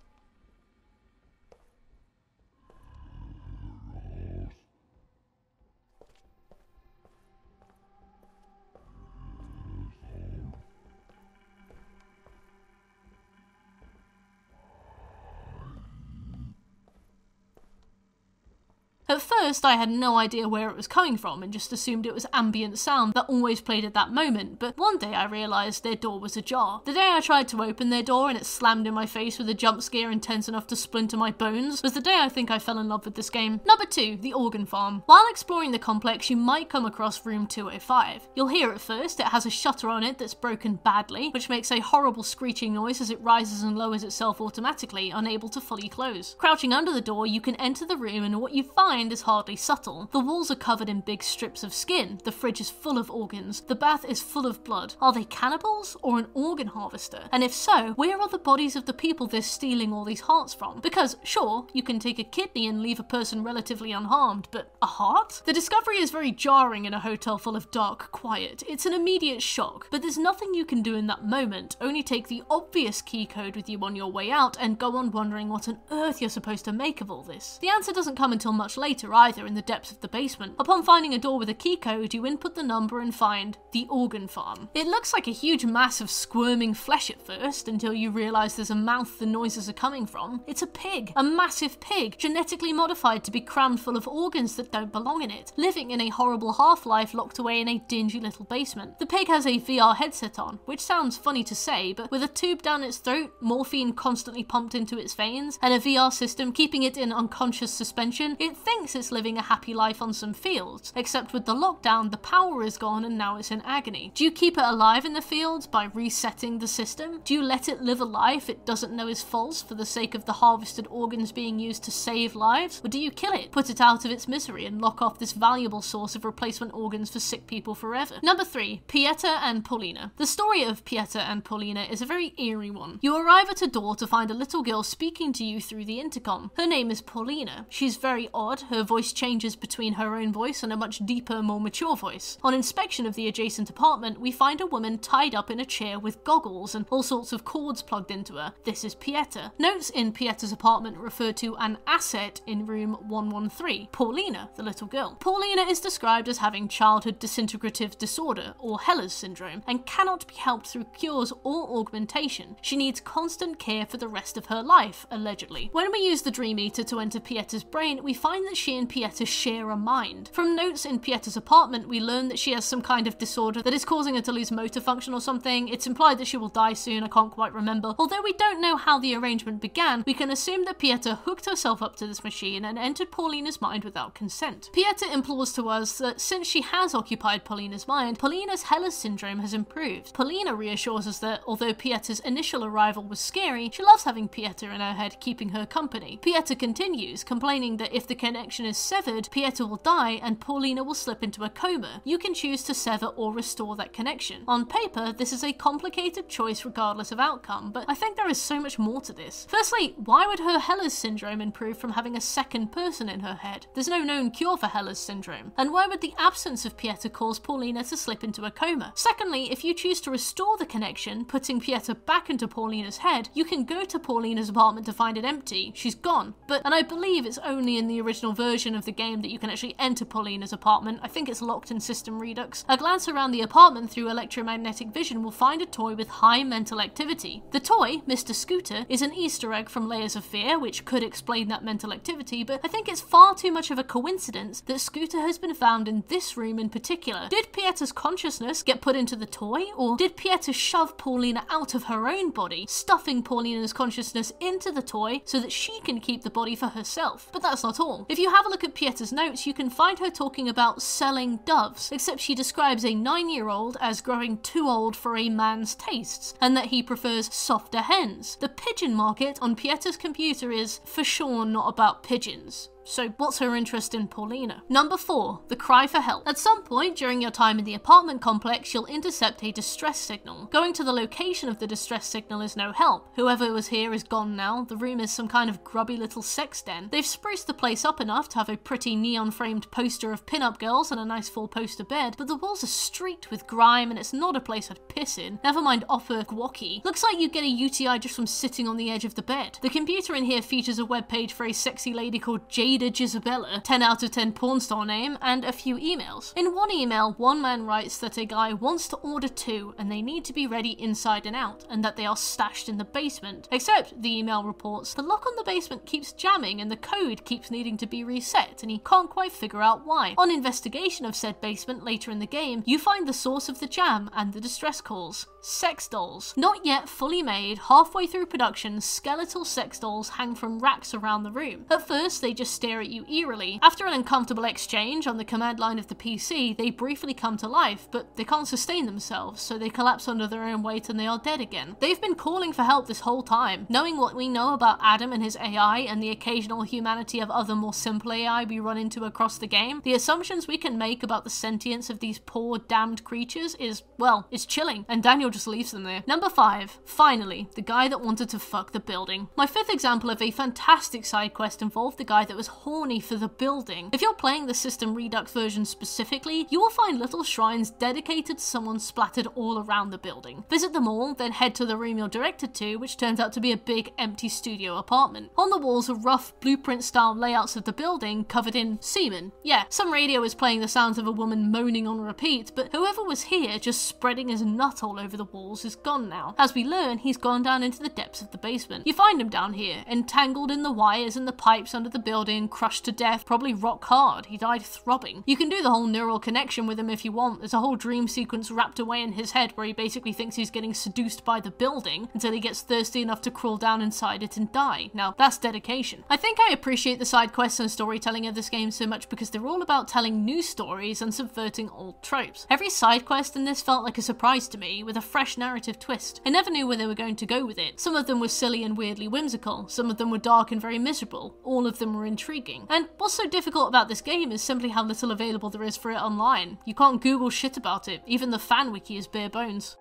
At first, I had no idea where it was coming from and just assumed it was ambient sound that always played at that moment, but one day I realised their door was ajar. The day I tried to open their door and it slammed in my face with a jump scare intense enough to splinter my bones was the day I think I fell in love with this game. Number 2, the organ farm. While exploring the complex, you might come across room 205. You'll hear at first it has a shutter on it that's broken badly, which makes a horrible screeching noise as it rises and lowers itself automatically, unable to fully close. Crouching under the door, you can enter the room and what you find is hardly subtle. The walls are covered in big strips of skin, the fridge is full of organs, the bath is full of blood. Are they cannibals or an organ harvester? And if so, where are the bodies of the people they're stealing all these hearts from? Because, sure, you can take a kidney and leave a person relatively unharmed, but a heart? The discovery is very jarring in a hotel full of dark quiet. It's an immediate shock, but there's nothing you can do in that moment, only take the obvious key code with you on your way out and go on wondering what on earth you're supposed to make of all this. The answer doesn't come until much later later either in the depths of the basement. Upon finding a door with a key code, you input the number and find the organ farm. It looks like a huge mass of squirming flesh at first until you realise there's a mouth the noises are coming from. It's a pig, a massive pig, genetically modified to be crammed full of organs that don't belong in it, living in a horrible half life locked away in a dingy little basement. The pig has a VR headset on, which sounds funny to say, but with a tube down its throat, morphine constantly pumped into its veins, and a VR system keeping it in unconscious suspension, it thinks it's living a happy life on some fields. Except with the lockdown, the power is gone and now it's in agony. Do you keep it alive in the fields by resetting the system? Do you let it live a life it doesn't know is false for the sake of the harvested organs being used to save lives? Or do you kill it, put it out of its misery, and lock off this valuable source of replacement organs for sick people forever? Number 3. Pieta and Paulina. The story of Pieta and Paulina is a very eerie one. You arrive at a door to find a little girl speaking to you through the intercom. Her name is Paulina. She's very odd, her voice changes between her own voice and a much deeper, more mature voice. On inspection of the adjacent apartment, we find a woman tied up in a chair with goggles and all sorts of cords plugged into her. This is Pieta. Notes in Pieta's apartment refer to an asset in room 113, Paulina, the little girl. Paulina is described as having childhood disintegrative disorder, or Heller's syndrome, and cannot be helped through cures or augmentation. She needs constant care for the rest of her life, allegedly. When we use the Dream Eater to enter Pieta's brain, we find that she and Pieta share a mind. From notes in Pieta's apartment, we learn that she has some kind of disorder that is causing her to lose motor function or something. It's implied that she will die soon, I can't quite remember. Although we don't know how the arrangement began, we can assume that Pieta hooked herself up to this machine and entered Paulina's mind without consent. Pieta implores to us that since she has occupied Paulina's mind, Paulina's Heller's syndrome has improved. Paulina reassures us that although Pieta's initial arrival was scary, she loves having Pieta in her head keeping her company. Pieta continues, complaining that if the connection is severed, Pieta will die and Paulina will slip into a coma. You can choose to sever or restore that connection. On paper, this is a complicated choice regardless of outcome, but I think there is so much more to this. Firstly, why would her Heller's syndrome improve from having a second person in her head? There's no known cure for Heller's syndrome. And why would the absence of Pieta cause Paulina to slip into a coma? Secondly, if you choose to restore the connection, putting Pieta back into Paulina's head, you can go to Paulina's apartment to find it empty. She's gone. But, and I believe it's only in the original version of the game that you can actually enter Paulina's apartment. I think it's locked in System Redux. A glance around the apartment through electromagnetic vision will find a toy with high mental activity. The toy, Mr. Scooter, is an Easter egg from Layers of Fear, which could explain that mental activity, but I think it's far too much of a coincidence that Scooter has been found in this room in particular. Did Pieta's consciousness get put into the toy, or did Pieta shove Paulina out of her own body, stuffing Paulina's consciousness into the toy so that she can keep the body for herself? But that's not all. If you have a look at Pieta's notes, you can find her talking about selling doves, except she describes a nine year old as growing too old for a man's tastes, and that he prefers softer hens. The pigeon market on Pieta's computer is for sure not about pigeons. So, what's her interest in Paulina? Number 4. The cry for help. At some point during your time in the apartment complex, you'll intercept a distress signal. Going to the location of the distress signal is no help. Whoever was here is gone now. The room is some kind of grubby little sex den. They've spruced the place up enough to have a pretty neon framed poster of pin-up girls and a nice four poster bed, but the walls are streaked with grime and it's not a place I'd piss in. Never mind offer guaci. Looks like you get a UTI just from sitting on the edge of the bed. The computer in here features a webpage for a sexy lady called Jade Ada Gisabella, 10 out of 10 porn star name, and a few emails. In one email, one man writes that a guy wants to order two and they need to be ready inside and out, and that they are stashed in the basement. Except, the email reports, the lock on the basement keeps jamming and the code keeps needing to be reset, and he can't quite figure out why. On investigation of said basement later in the game, you find the source of the jam and the distress calls. Sex dolls. Not yet fully made, halfway through production, skeletal sex dolls hang from racks around the room. At first, they just stare at you eerily. After an uncomfortable exchange on the command line of the PC, they briefly come to life, but they can't sustain themselves, so they collapse under their own weight and they are dead again. They've been calling for help this whole time. Knowing what we know about Adam and his AI and the occasional humanity of other more simple AI we run into across the game, the assumptions we can make about the sentience of these poor damned creatures is, well, it's chilling, and Daniel just leaves them there. Number 5. Finally, the guy that wanted to fuck the building. My fifth example of a fantastic side quest involved the guy that was horny for the building. If you're playing the System Redux version specifically, you will find little shrines dedicated to someone splattered all around the building. Visit them all, then head to the room you're directed to, which turns out to be a big empty studio apartment. On the walls are rough blueprint style layouts of the building covered in semen. Yeah, some radio is playing the sounds of a woman moaning on repeat, but whoever was here just spreading his nut all over the walls is gone now. As we learn, he's gone down into the depths of the basement. You find him down here, entangled in the wires and the pipes under the building, crushed to death, probably rock hard. He died throbbing. You can do the whole neural connection with him if you want. There's a whole dream sequence wrapped away in his head where he basically thinks he's getting seduced by the building until he gets thirsty enough to crawl down inside it and die. Now, that's dedication. I think I appreciate the side quests and storytelling of this game so much because they're all about telling new stories and subverting old tropes. Every side quest in this felt like a surprise to me, with a fresh narrative twist. I never knew where they were going to go with it. Some of them were silly and weirdly whimsical, some of them were dark and very miserable, all of them were intriguing. And what's so difficult about this game is simply how little available there is for it online. You can't Google shit about it, even the fan wiki is bare bones.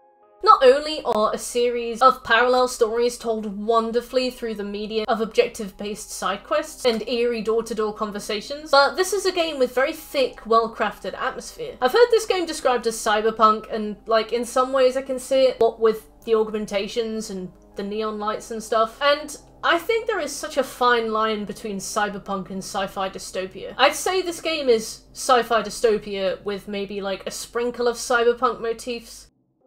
Not only are a series of parallel stories told wonderfully through the medium of objective based side quests and eerie door to door conversations, but this is a game with very thick, well crafted atmosphere. I've heard this game described as cyberpunk, and like in some ways I can see it, what with the augmentations and the neon lights and stuff, and I think there is such a fine line between cyberpunk and sci-fi dystopia. I'd say this game is sci-fi dystopia with maybe like a sprinkle of cyberpunk motifs.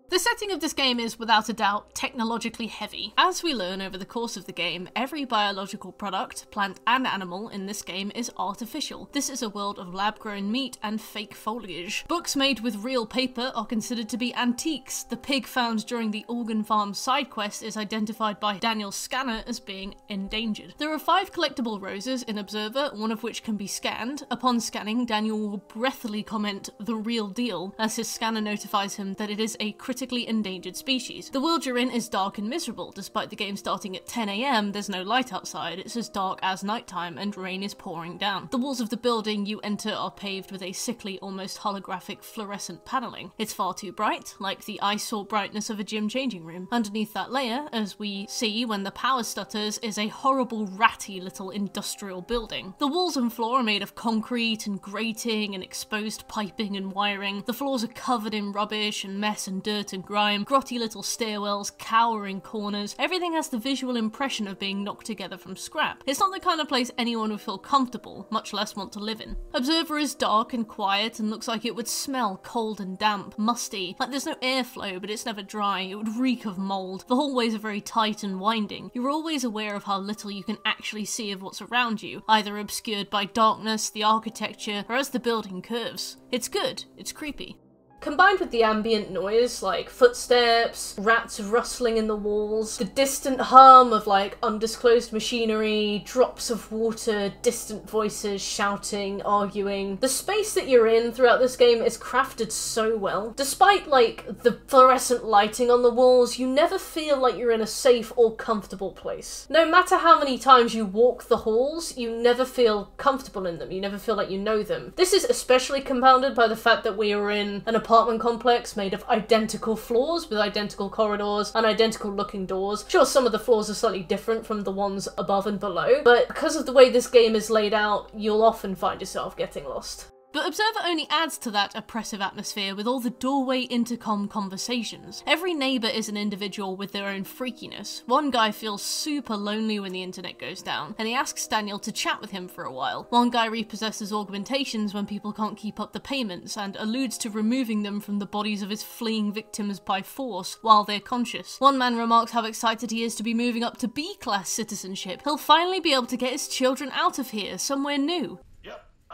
The setting of this game is, without a doubt, technologically heavy. As we learn over the course of the game, every biological product, plant and animal, in this game is artificial. This is a world of lab-grown meat and fake foliage. Books made with real paper are considered to be antiques. The pig found during the organ farm side quest is identified by Daniel's scanner as being endangered. There are five collectible roses in Observer, one of which can be scanned. Upon scanning, Daniel will breathily comment, the real deal, as his scanner notifies him that it is a critical critically endangered species. The world you're in is dark and miserable. Despite the game starting at 10am, there's no light outside, it's as dark as nighttime and rain is pouring down. The walls of the building you enter are paved with a sickly, almost holographic fluorescent paneling. It's far too bright, like the eyesore brightness of a gym changing room. Underneath that layer, as we see when the power stutters, is a horrible ratty little industrial building. The walls and floor are made of concrete and grating and exposed piping and wiring. The floors are covered in rubbish and mess and dirt and grime, grotty little stairwells, cowering corners. Everything has the visual impression of being knocked together from scrap. It's not the kind of place anyone would feel comfortable, much less want to live in. Observer is dark and quiet and looks like it would smell cold and damp, musty, like there's no airflow but it's never dry, it would reek of mould. The hallways are very tight and winding. You're always aware of how little you can actually see of what's around you, either obscured by darkness, the architecture, or as the building curves. It's good, it's creepy. Combined with the ambient noise, like footsteps, rats rustling in the walls, the distant hum of like undisclosed machinery, drops of water, distant voices shouting, arguing, the space that you're in throughout this game is crafted so well. Despite like the fluorescent lighting on the walls, you never feel like you're in a safe or comfortable place. No matter how many times you walk the halls, you never feel comfortable in them, you never feel like you know them. This is especially compounded by the fact that we are in an apartment complex made of identical floors with identical corridors and identical looking doors. Sure, some of the floors are slightly different from the ones above and below, but because of the way this game is laid out, you'll often find yourself getting lost. But Observer only adds to that oppressive atmosphere with all the doorway intercom conversations. Every neighbour is an individual with their own freakiness. One guy feels super lonely when the internet goes down, and he asks Daniel to chat with him for a while. One guy repossesses augmentations when people can't keep up the payments, and alludes to removing them from the bodies of his fleeing victims by force while they're conscious. One man remarks how excited he is to be moving up to B class citizenship. He'll finally be able to get his children out of here, somewhere new.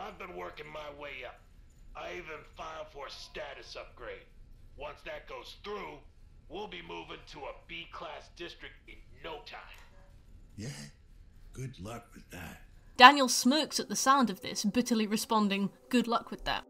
I've been working my way up. I even filed for a status upgrade. Once that goes through, we'll be moving to a B-class district in no time. Yeah? Good luck with that. Daniel smirks at the sound of this, bitterly responding, Good luck with that.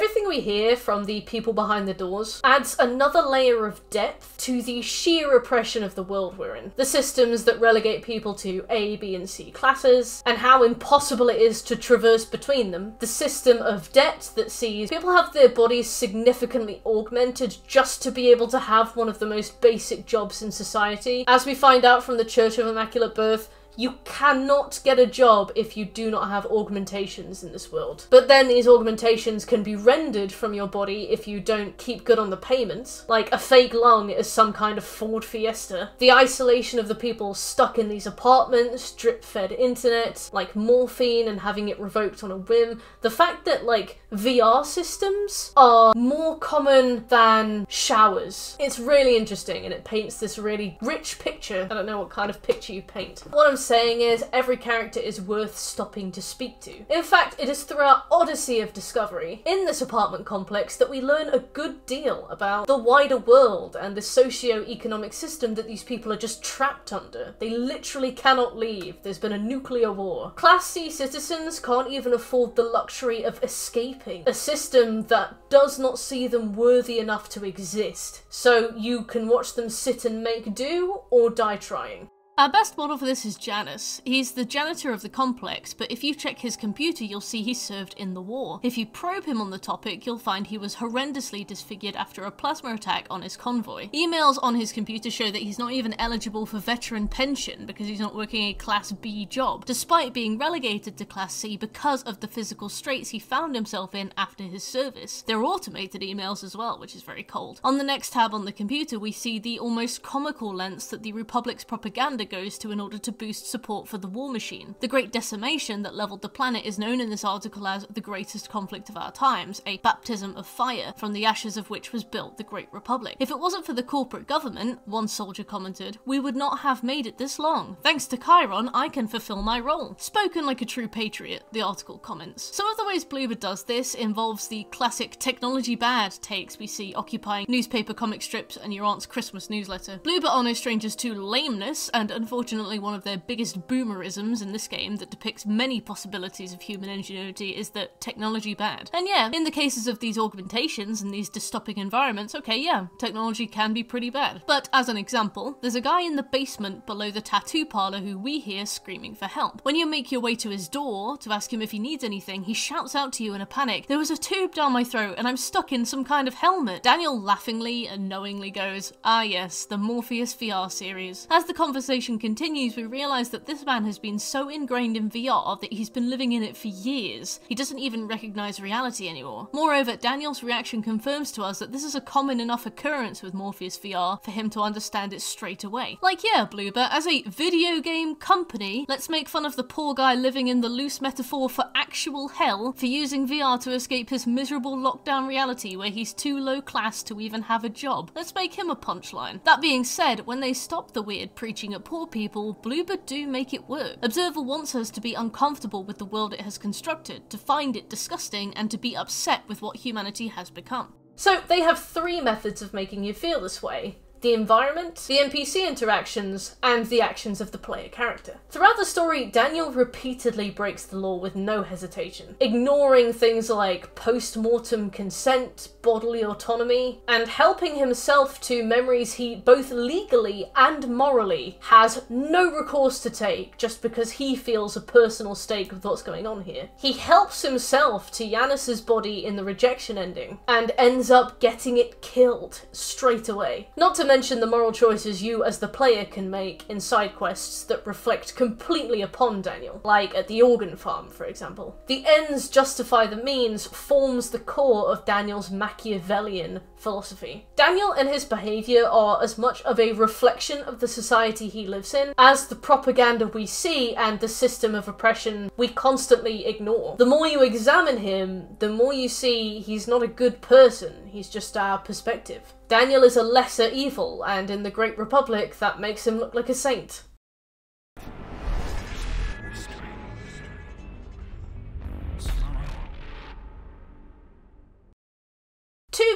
Everything we hear from the people behind the doors adds another layer of depth to the sheer oppression of the world we're in. The systems that relegate people to A, B, and C classes, and how impossible it is to traverse between them. The system of debt that sees people have their bodies significantly augmented just to be able to have one of the most basic jobs in society. As we find out from the Church of Immaculate Birth, You cannot get a job if you do not have augmentations in this world. But then these augmentations can be rendered from your body if you don't keep good on the payments, like a fake lung is some kind of Ford Fiesta. The isolation of the people stuck in these apartments, drip fed internet, like morphine and having it revoked on a whim. The fact that, like, VR systems are more common than showers. It's really interesting and it paints this really rich picture. I don't know what kind of picture you paint. What I'm saying is, every character is worth stopping to speak to. In fact, it is through our odyssey of discovery in this apartment complex that we learn a good deal about the wider world and the socio-economic system that these people are just trapped under. They literally cannot leave. There's been a nuclear war. Class C citizens can't even afford the luxury of escaping a system that does not see them worthy enough to exist. So you can watch them sit and make do or die trying. Our best model for this is Janus. He's the janitor of the complex, but if you check his computer, you'll see he served in the war. If you probe him on the topic, you'll find he was horrendously disfigured after a plasma attack on his convoy. Emails on his computer show that he's not even eligible for veteran pension because he's not working a Class B job, despite being relegated to Class C because of the physical straits he found himself in after his service. They're automated emails as well, which is very cold. On the next tab on the computer, we see the almost comical lengths that the Republic's propaganda goes to in order to boost support for the war machine. The Great Decimation that leveled the planet is known in this article as the greatest conflict of our times, a baptism of fire, from the ashes of which was built the Great Republic. If it wasn't for the corporate government, one soldier commented, we would not have made it this long. Thanks to Chiron, I can fulfill my role. Spoken like a true patriot, the article comments. Some of the ways Bloober does this involves the classic technology bad takes we see occupying newspaper comic strips and your aunt's Christmas newsletter. Bloober no strangers to lameness and unfortunately one of their biggest boomerisms in this game that depicts many possibilities of human ingenuity is that technology bad. And yeah, in the cases of these augmentations and these dystopic environments, okay, yeah, technology can be pretty bad. But as an example, there's a guy in the basement below the tattoo parlor who we hear screaming for help. When you make your way to his door to ask him if he needs anything, he shouts out to you in a panic, there was a tube down my throat and I'm stuck in some kind of helmet. Daniel laughingly and knowingly goes, ah yes, the Morpheus VR series. As the conversation continues, we realise that this man has been so ingrained in VR that he's been living in it for years. He doesn't even recognise reality anymore. Moreover, Daniel's reaction confirms to us that this is a common enough occurrence with Morpheus VR for him to understand it straight away. Like, yeah, Bloober, as a video game company, let's make fun of the poor guy living in the loose metaphor for actual hell for using VR to escape his miserable lockdown reality where he's too low class to even have a job. Let's make him a punchline. That being said, when they stop the weird preaching at poor people, Bloober do make it work. Observer wants us to be uncomfortable with the world it has constructed, to find it disgusting, and to be upset with what humanity has become. So they have three methods of making you feel this way the environment, the NPC interactions, and the actions of the player character. Throughout the story, Daniel repeatedly breaks the law with no hesitation, ignoring things like post mortem consent, bodily autonomy, and helping himself to memories he both legally and morally has no recourse to take just because he feels a personal stake with what's going on here. He helps himself to Janus's body in the rejection ending and ends up getting it killed straight away. Not to mention the moral choices you as the player can make in side quests that reflect completely upon Daniel, like at the organ farm, for example. The ends justify the means forms the core of Daniel's Machiavellian philosophy. Daniel and his behaviour are as much of a reflection of the society he lives in as the propaganda we see and the system of oppression we constantly ignore. The more you examine him, the more you see he's not a good person, he's just our perspective. Daniel is a lesser evil, and in the Great Republic, that makes him look like a saint.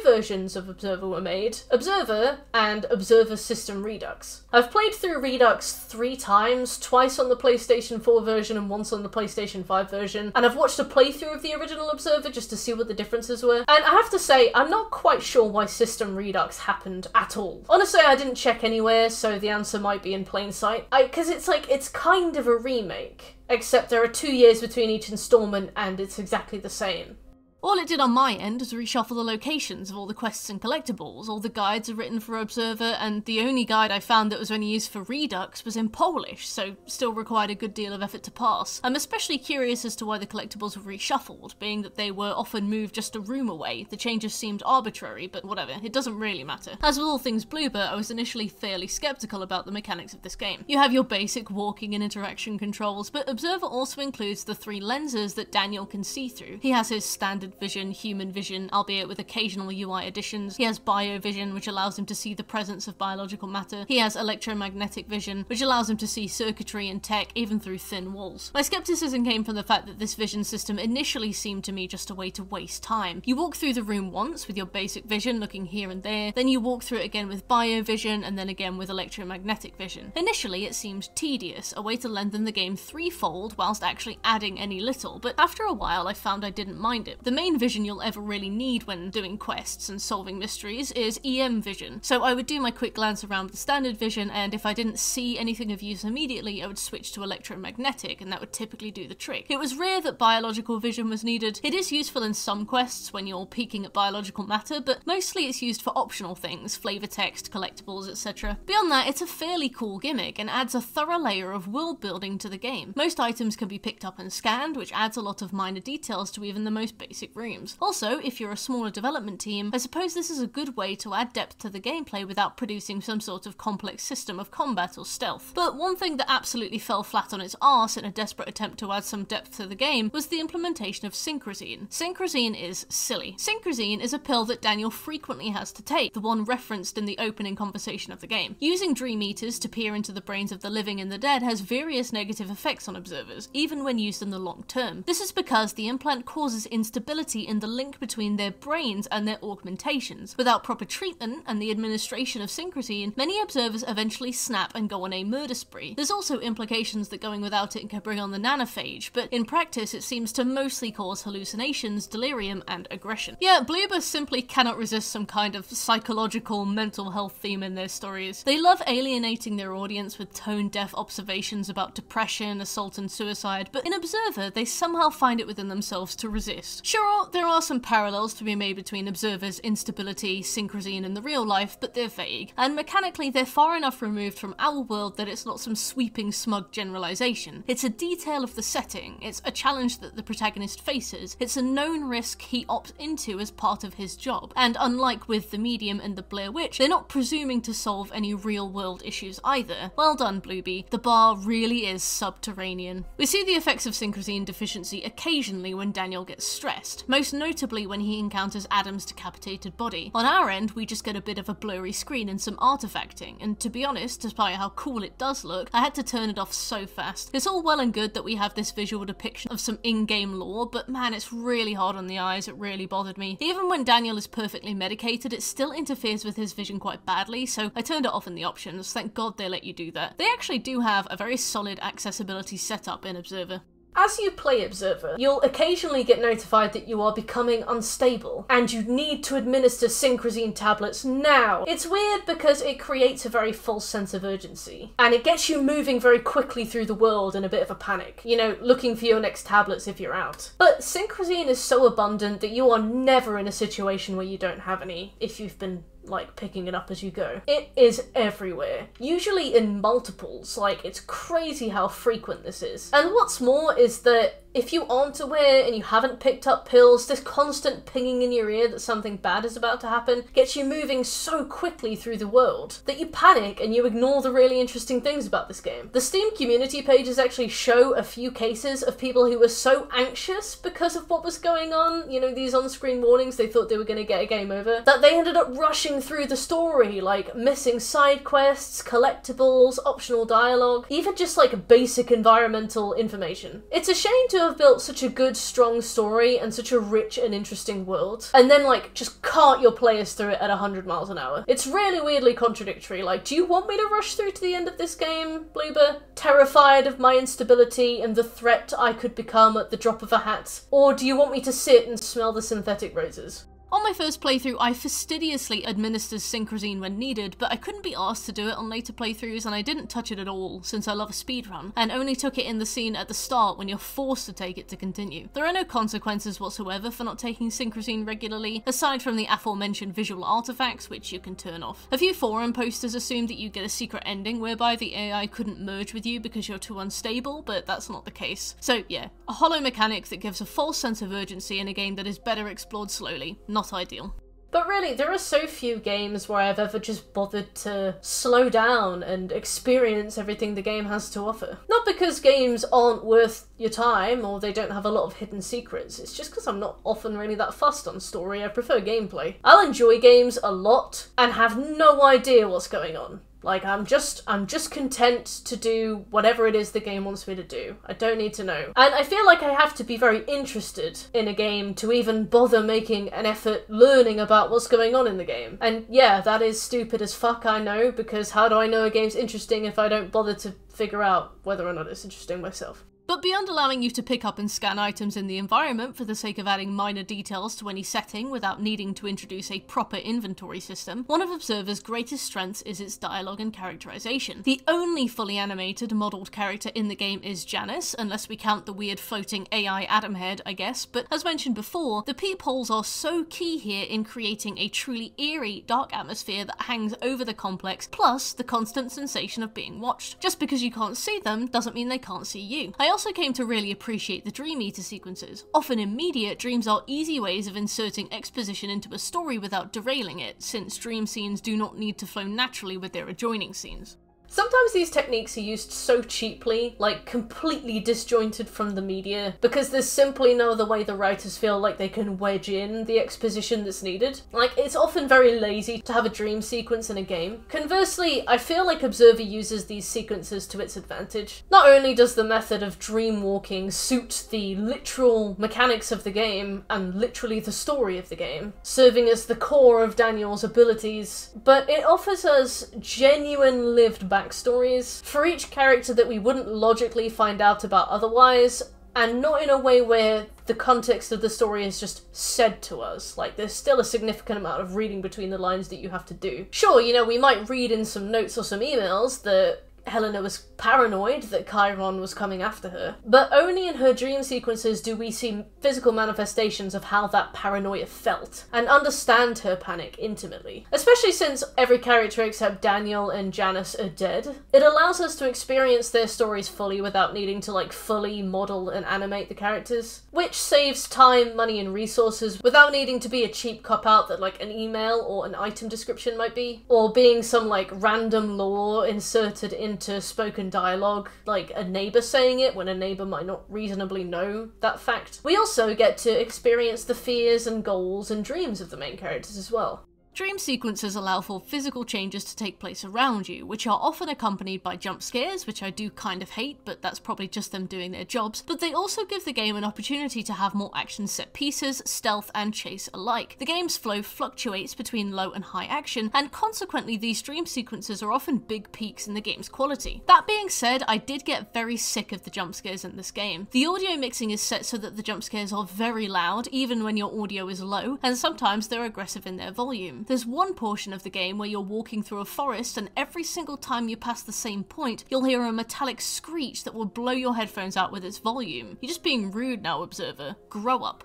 Versions of Observer were made Observer and Observer System Redux. I've played through Redux three times, twice on the PlayStation 4 version and once on the PlayStation 5 version, and I've watched a playthrough of the original Observer just to see what the differences were. And I have to say, I'm not quite sure why System Redux happened at all. Honestly, I didn't check anywhere, so the answer might be in plain sight. Because it's like, it's kind of a remake, except there are two years between each installment and it's exactly the same. All it did on my end was reshuffle the locations of all the quests and collectibles. All the guides are written for Observer, and the only guide I found that was only used for Redux was in Polish, so still required a good deal of effort to pass. I'm especially curious as to why the collectibles were reshuffled, being that they were often moved just a room away. The changes seemed arbitrary, but whatever, it doesn't really matter. As with all things Bloober, I was initially fairly skeptical about the mechanics of this game. You have your basic walking and interaction controls, but Observer also includes the three lenses that Daniel can see through. He has his standard vision, human vision, albeit with occasional UI additions. He has biovision, which allows him to see the presence of biological matter. He has electromagnetic vision, which allows him to see circuitry and tech even through thin walls. My skepticism came from the fact that this vision system initially seemed to me just a way to waste time. You walk through the room once with your basic vision looking here and there, then you walk through it again with biovision and then again with electromagnetic vision. Initially it seemed tedious, a way to lengthen the game threefold whilst actually adding any little, but after a while I found I didn't mind it. The main vision you'll ever really need when doing quests and solving mysteries is EM vision, so I would do my quick glance around with standard vision and if I didn't see anything of use immediately I would switch to electromagnetic and that would typically do the trick. It was rare that biological vision was needed. It is useful in some quests when you're peeking at biological matter, but mostly it's used for optional things, flavor text, collectibles, etc. Beyond that, it's a fairly cool gimmick and adds a thorough layer of world building to the game. Most items can be picked up and scanned, which adds a lot of minor details to even the most basic rooms. Also, if you're a smaller development team, I suppose this is a good way to add depth to the gameplay without producing some sort of complex system of combat or stealth. But one thing that absolutely fell flat on its arse in a desperate attempt to add some depth to the game was the implementation of Synchrozine. Synchrozine is silly. Synchrozine is a pill that Daniel frequently has to take, the one referenced in the opening conversation of the game. Using dream eaters to peer into the brains of the living and the dead has various negative effects on observers, even when used in the long term. This is because the implant causes instability in the link between their brains and their augmentations. Without proper treatment and the administration of Synchrozine, many observers eventually snap and go on a murder spree. There's also implications that going without it can bring on the nanophage, but in practice it seems to mostly cause hallucinations, delirium, and aggression. Yeah, Bloober simply cannot resist some kind of psychological mental health theme in their stories. They love alienating their audience with tone-deaf observations about depression, assault, and suicide, but in Observer, they somehow find it within themselves to resist. Sure, there are some parallels to be made between Observer's instability, synchrozine, and the real life, but they're vague, and mechanically they're far enough removed from our world that it's not some sweeping, smug generalization. It's a detail of the setting, it's a challenge that the protagonist faces, it's a known risk he opts into as part of his job, and unlike with The Medium and The Blair Witch, they're not presuming to solve any real world issues either. Well done, Blueby. The bar really is subterranean. We see the effects of synchrozine deficiency occasionally when Daniel gets stressed, most notably when he encounters Adam's decapitated body. On our end, we just get a bit of a blurry screen and some artifacting, and to be honest, despite how cool it does look, I had to turn it off so fast. It's all well and good that we have this visual depiction of some in-game lore, but man, it's really hard on the eyes, it really bothered me. Even when Daniel is perfectly medicated, it still interferes with his vision quite badly, so I turned it off in the options. Thank god they let you do that. They actually do have a very solid accessibility setup in Observer. As you play Observer, you'll occasionally get notified that you are becoming unstable, and you need to administer Synchrozine tablets now. It's weird because it creates a very false sense of urgency, and it gets you moving very quickly through the world in a bit of a panic. You know, looking for your next tablets if you're out. But Synchrozine is so abundant that you are never in a situation where you don't have any, if you've been like picking it up as you go. It is everywhere, usually in multiples, like it's crazy how frequent this is. And what's more is that if you aren't aware and you haven't picked up pills, this constant pinging in your ear that something bad is about to happen gets you moving so quickly through the world that you panic and you ignore the really interesting things about this game. The Steam community pages actually show a few cases of people who were so anxious because of what was going on, you know, these on screen warnings, they thought they were going to get a game over, that they ended up rushing through the story, like missing side quests, collectibles, optional dialogue, even just like basic environmental information. It's a shame to have built such a good, strong story and such a rich and interesting world, and then like just cart your players through it at 100 miles an hour. It's really weirdly contradictory. Like, do you want me to rush through to the end of this game, Bloober? Terrified of my instability and the threat I could become at the drop of a hat? Or do you want me to sit and smell the synthetic roses? On my first playthrough, I fastidiously administered Synchrozine when needed, but I couldn't be asked to do it on later playthroughs and I didn't touch it at all, since I love a speedrun, and only took it in the scene at the start when you're forced to take it to continue. There are no consequences whatsoever for not taking Synchrozine regularly, aside from the aforementioned visual artifacts, which you can turn off. A few forum posters assumed that you get a secret ending whereby the AI couldn't merge with you because you're too unstable, but that's not the case. So yeah, a hollow mechanic that gives a false sense of urgency in a game that is better explored slowly, not ideal. But really, there are so few games where I've ever just bothered to slow down and experience everything the game has to offer. Not because games aren't worth your time or they don't have a lot of hidden secrets, it's just because I'm not often really that fussed on story, I prefer gameplay. I'll enjoy games a lot and have no idea what's going on. Like I'm just I'm just content to do whatever it is the game wants me to do. I don't need to know. And I feel like I have to be very interested in a game to even bother making an effort learning about what's going on in the game. And yeah, that is stupid as fuck, I know, because how do I know a game's interesting if I don't bother to figure out whether or not it's interesting myself? But beyond allowing you to pick up and scan items in the environment for the sake of adding minor details to any setting without needing to introduce a proper inventory system, one of Observer's greatest strengths is its dialogue and characterization. The only fully animated, modelled character in the game is Janus, unless we count the weird floating AI Adam head, I guess, but as mentioned before, the peepholes are so key here in creating a truly eerie, dark atmosphere that hangs over the complex, plus the constant sensation of being watched. Just because you can't see them doesn't mean they can't see you. I also came to really appreciate the Dream Eater sequences. Often immediate, dreams are easy ways of inserting exposition into a story without derailing it, since dream scenes do not need to flow naturally with their adjoining scenes. Sometimes these techniques are used so cheaply, like completely disjointed from the media, because there's simply no other way the writers feel like they can wedge in the exposition that's needed. Like, it's often very lazy to have a dream sequence in a game. Conversely, I feel like Observer uses these sequences to its advantage. Not only does the method of dream walking suit the literal mechanics of the game, and literally the story of the game, serving as the core of Daniel's abilities, but it offers us genuine lived backstories for each character that we wouldn't logically find out about otherwise, and not in a way where the context of the story is just said to us. Like, there's still a significant amount of reading between the lines that you have to do. Sure, you know, we might read in some notes or some emails that Helena was paranoid that Chiron was coming after her, but only in her dream sequences do we see physical manifestations of how that paranoia felt and understand her panic intimately. Especially since every character except Daniel and Janus are dead, it allows us to experience their stories fully without needing to like fully model and animate the characters, which saves time, money, and resources without needing to be a cheap cop out that like an email or an item description might be, or being some like random lore inserted in into spoken dialogue, like a neighbour saying it when a neighbour might not reasonably know that fact. We also get to experience the fears and goals and dreams of the main characters as well. Dream sequences allow for physical changes to take place around you, which are often accompanied by jump scares, which I do kind of hate, but that's probably just them doing their jobs, but they also give the game an opportunity to have more action set pieces, stealth, and chase alike. The game's flow fluctuates between low and high action, and consequently these dream sequences are often big peaks in the game's quality. That being said, I did get very sick of the jump scares in this game. The audio mixing is set so that the jump scares are very loud, even when your audio is low, and sometimes they're aggressive in their volume. There's one portion of the game where you're walking through a forest and every single time you pass the same point, you'll hear a metallic screech that will blow your headphones out with its volume. You're just being rude now, Observer. Grow up.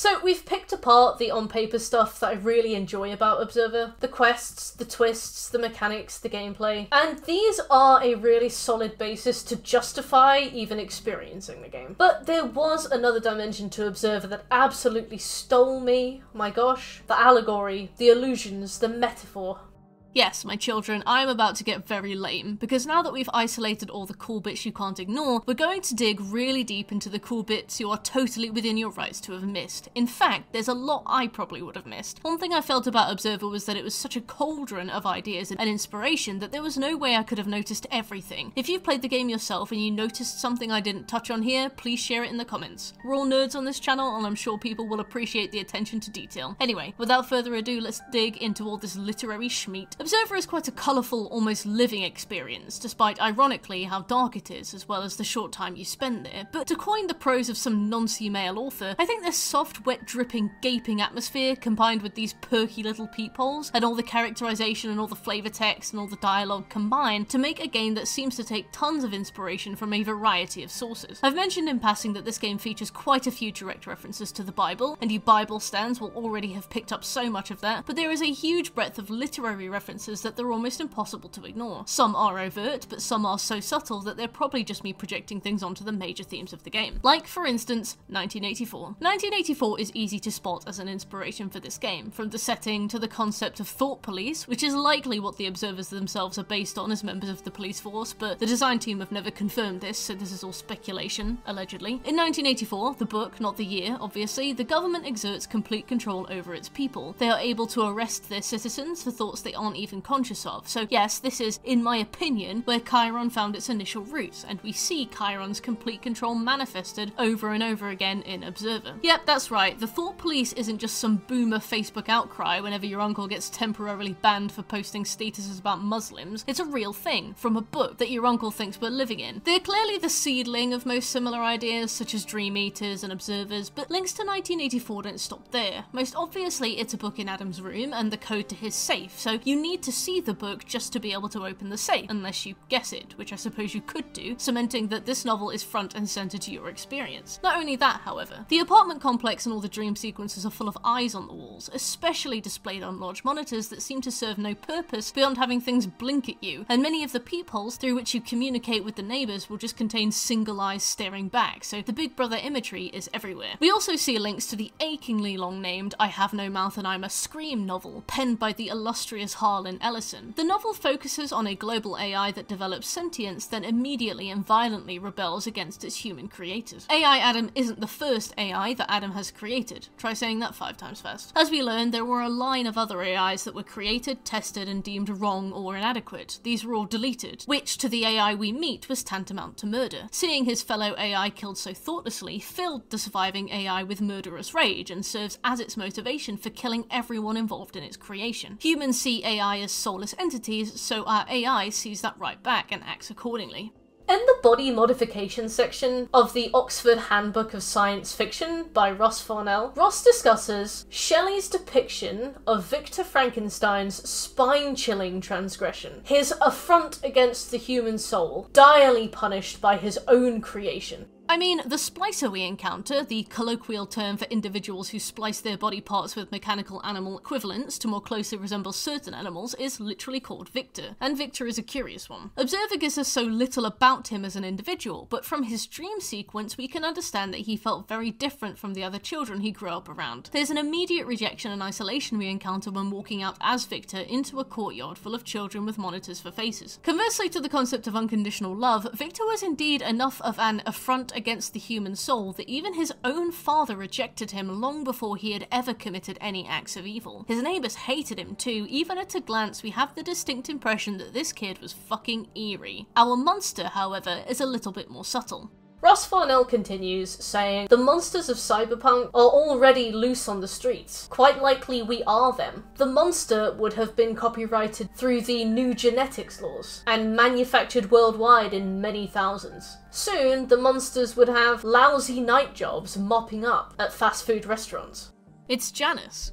So we've picked apart the on-paper stuff that I really enjoy about Observer. The quests, the twists, the mechanics, the gameplay. And these are a really solid basis to justify even experiencing the game. But there was another dimension to Observer that absolutely stole me. My gosh. The allegory, the illusions, the metaphor. Yes, my children, I am about to get very lame, because now that we've isolated all the cool bits you can't ignore, we're going to dig really deep into the cool bits you are totally within your rights to have missed. In fact, there's a lot I probably would have missed. One thing I felt about Observer was that it was such a cauldron of ideas and inspiration that there was no way I could have noticed everything. If you've played the game yourself and you noticed something I didn't touch on here, please share it in the comments. We're all nerds on this channel and I'm sure people will appreciate the attention to detail. Anyway, without further ado, let's dig into all this literary schmeat. Observer is quite a colourful, almost living experience, despite ironically how dark it is, as well as the short time you spend there. But to coin the prose of some non-sea male author, I think this soft, wet, dripping, gaping atmosphere combined with these perky little peepholes and all the characterization and all the flavor text and all the dialogue combine to make a game that seems to take tons of inspiration from a variety of sources. I've mentioned in passing that this game features quite a few direct references to the Bible, and you Bible stands will already have picked up so much of that, but there is a huge breadth of literary references that they're almost impossible to ignore. Some are overt, but some are so subtle that they're probably just me projecting things onto the major themes of the game. Like, for instance, 1984. 1984 is easy to spot as an inspiration for this game, from the setting to the concept of thought police, which is likely what the observers themselves are based on as members of the police force, but the design team have never confirmed this, so this is all speculation, allegedly. In 1984, the book, not the year, obviously, the government exerts complete control over its people. They are able to arrest their citizens for thoughts they aren't even conscious of. So, yes, this is, in my opinion, where Chiron found its initial roots, and we see Chiron's complete control manifested over and over again in Observer. Yep, that's right, the Thought Police isn't just some boomer Facebook outcry whenever your uncle gets temporarily banned for posting statuses about Muslims. It's a real thing, from a book that your uncle thinks we're living in. They're clearly the seedling of most similar ideas, such as Dream Eaters and Observers, but links to 1984 don't stop there. Most obviously, it's a book in Adam's room and the code to his safe, so you need to see the book just to be able to open the safe, unless you guess it, which I suppose you could do, cementing that this novel is front and centre to your experience. Not only that, however, the apartment complex and all the dream sequences are full of eyes on the walls, especially displayed on large monitors that seem to serve no purpose beyond having things blink at you, and many of the peepholes through which you communicate with the neighbours will just contain single eyes staring back, so the Big Brother imagery is everywhere. We also see links to the achingly long named I Have No Mouth and I Must Scream novel, penned by the illustrious Harlan Ellison. The novel focuses on a global AI that develops sentience, then immediately and violently rebels against its human creators. AI Adam isn't the first AI that Adam has created. Try saying that five times fast. As we learn, there were a line of other AIs that were created, tested, and deemed wrong or inadequate. These were all deleted, which to the AI we meet was tantamount to murder. Seeing his fellow AI killed so thoughtlessly filled the surviving AI with murderous rage and serves as its motivation for killing everyone involved in its creation. Humans see AI as soulless entities, so our AI sees that right back and acts accordingly. In the body modification section of the Oxford Handbook of Science Fiction by Ross Farnell, Ross discusses Shelley's depiction of Victor Frankenstein's spine chilling transgression, his affront against the human soul, direly punished by his own creation. I mean, the splicer we encounter, the colloquial term for individuals who splice their body parts with mechanical animal equivalents to more closely resemble certain animals, is literally called Victor, and Victor is a curious one. Observer gives us so little about him as an individual, but from his dream sequence we can understand that he felt very different from the other children he grew up around. There's an immediate rejection and isolation we encounter when walking out as Victor into a courtyard full of children with monitors for faces. Conversely to the concept of unconditional love, Victor was indeed enough of an affront against the human soul that even his own father rejected him long before he had ever committed any acts of evil. His neighbours hated him too, even at a glance we have the distinct impression that this kid was fucking eerie. Our monster, however, is a little bit more subtle. Ross Farnell continues, saying, The monsters of cyberpunk are already loose on the streets. Quite likely we are them. The monster would have been copyrighted through the new genetics laws and manufactured worldwide in many thousands. Soon, the monsters would have lousy night jobs mopping up at fast food restaurants. It's Janus.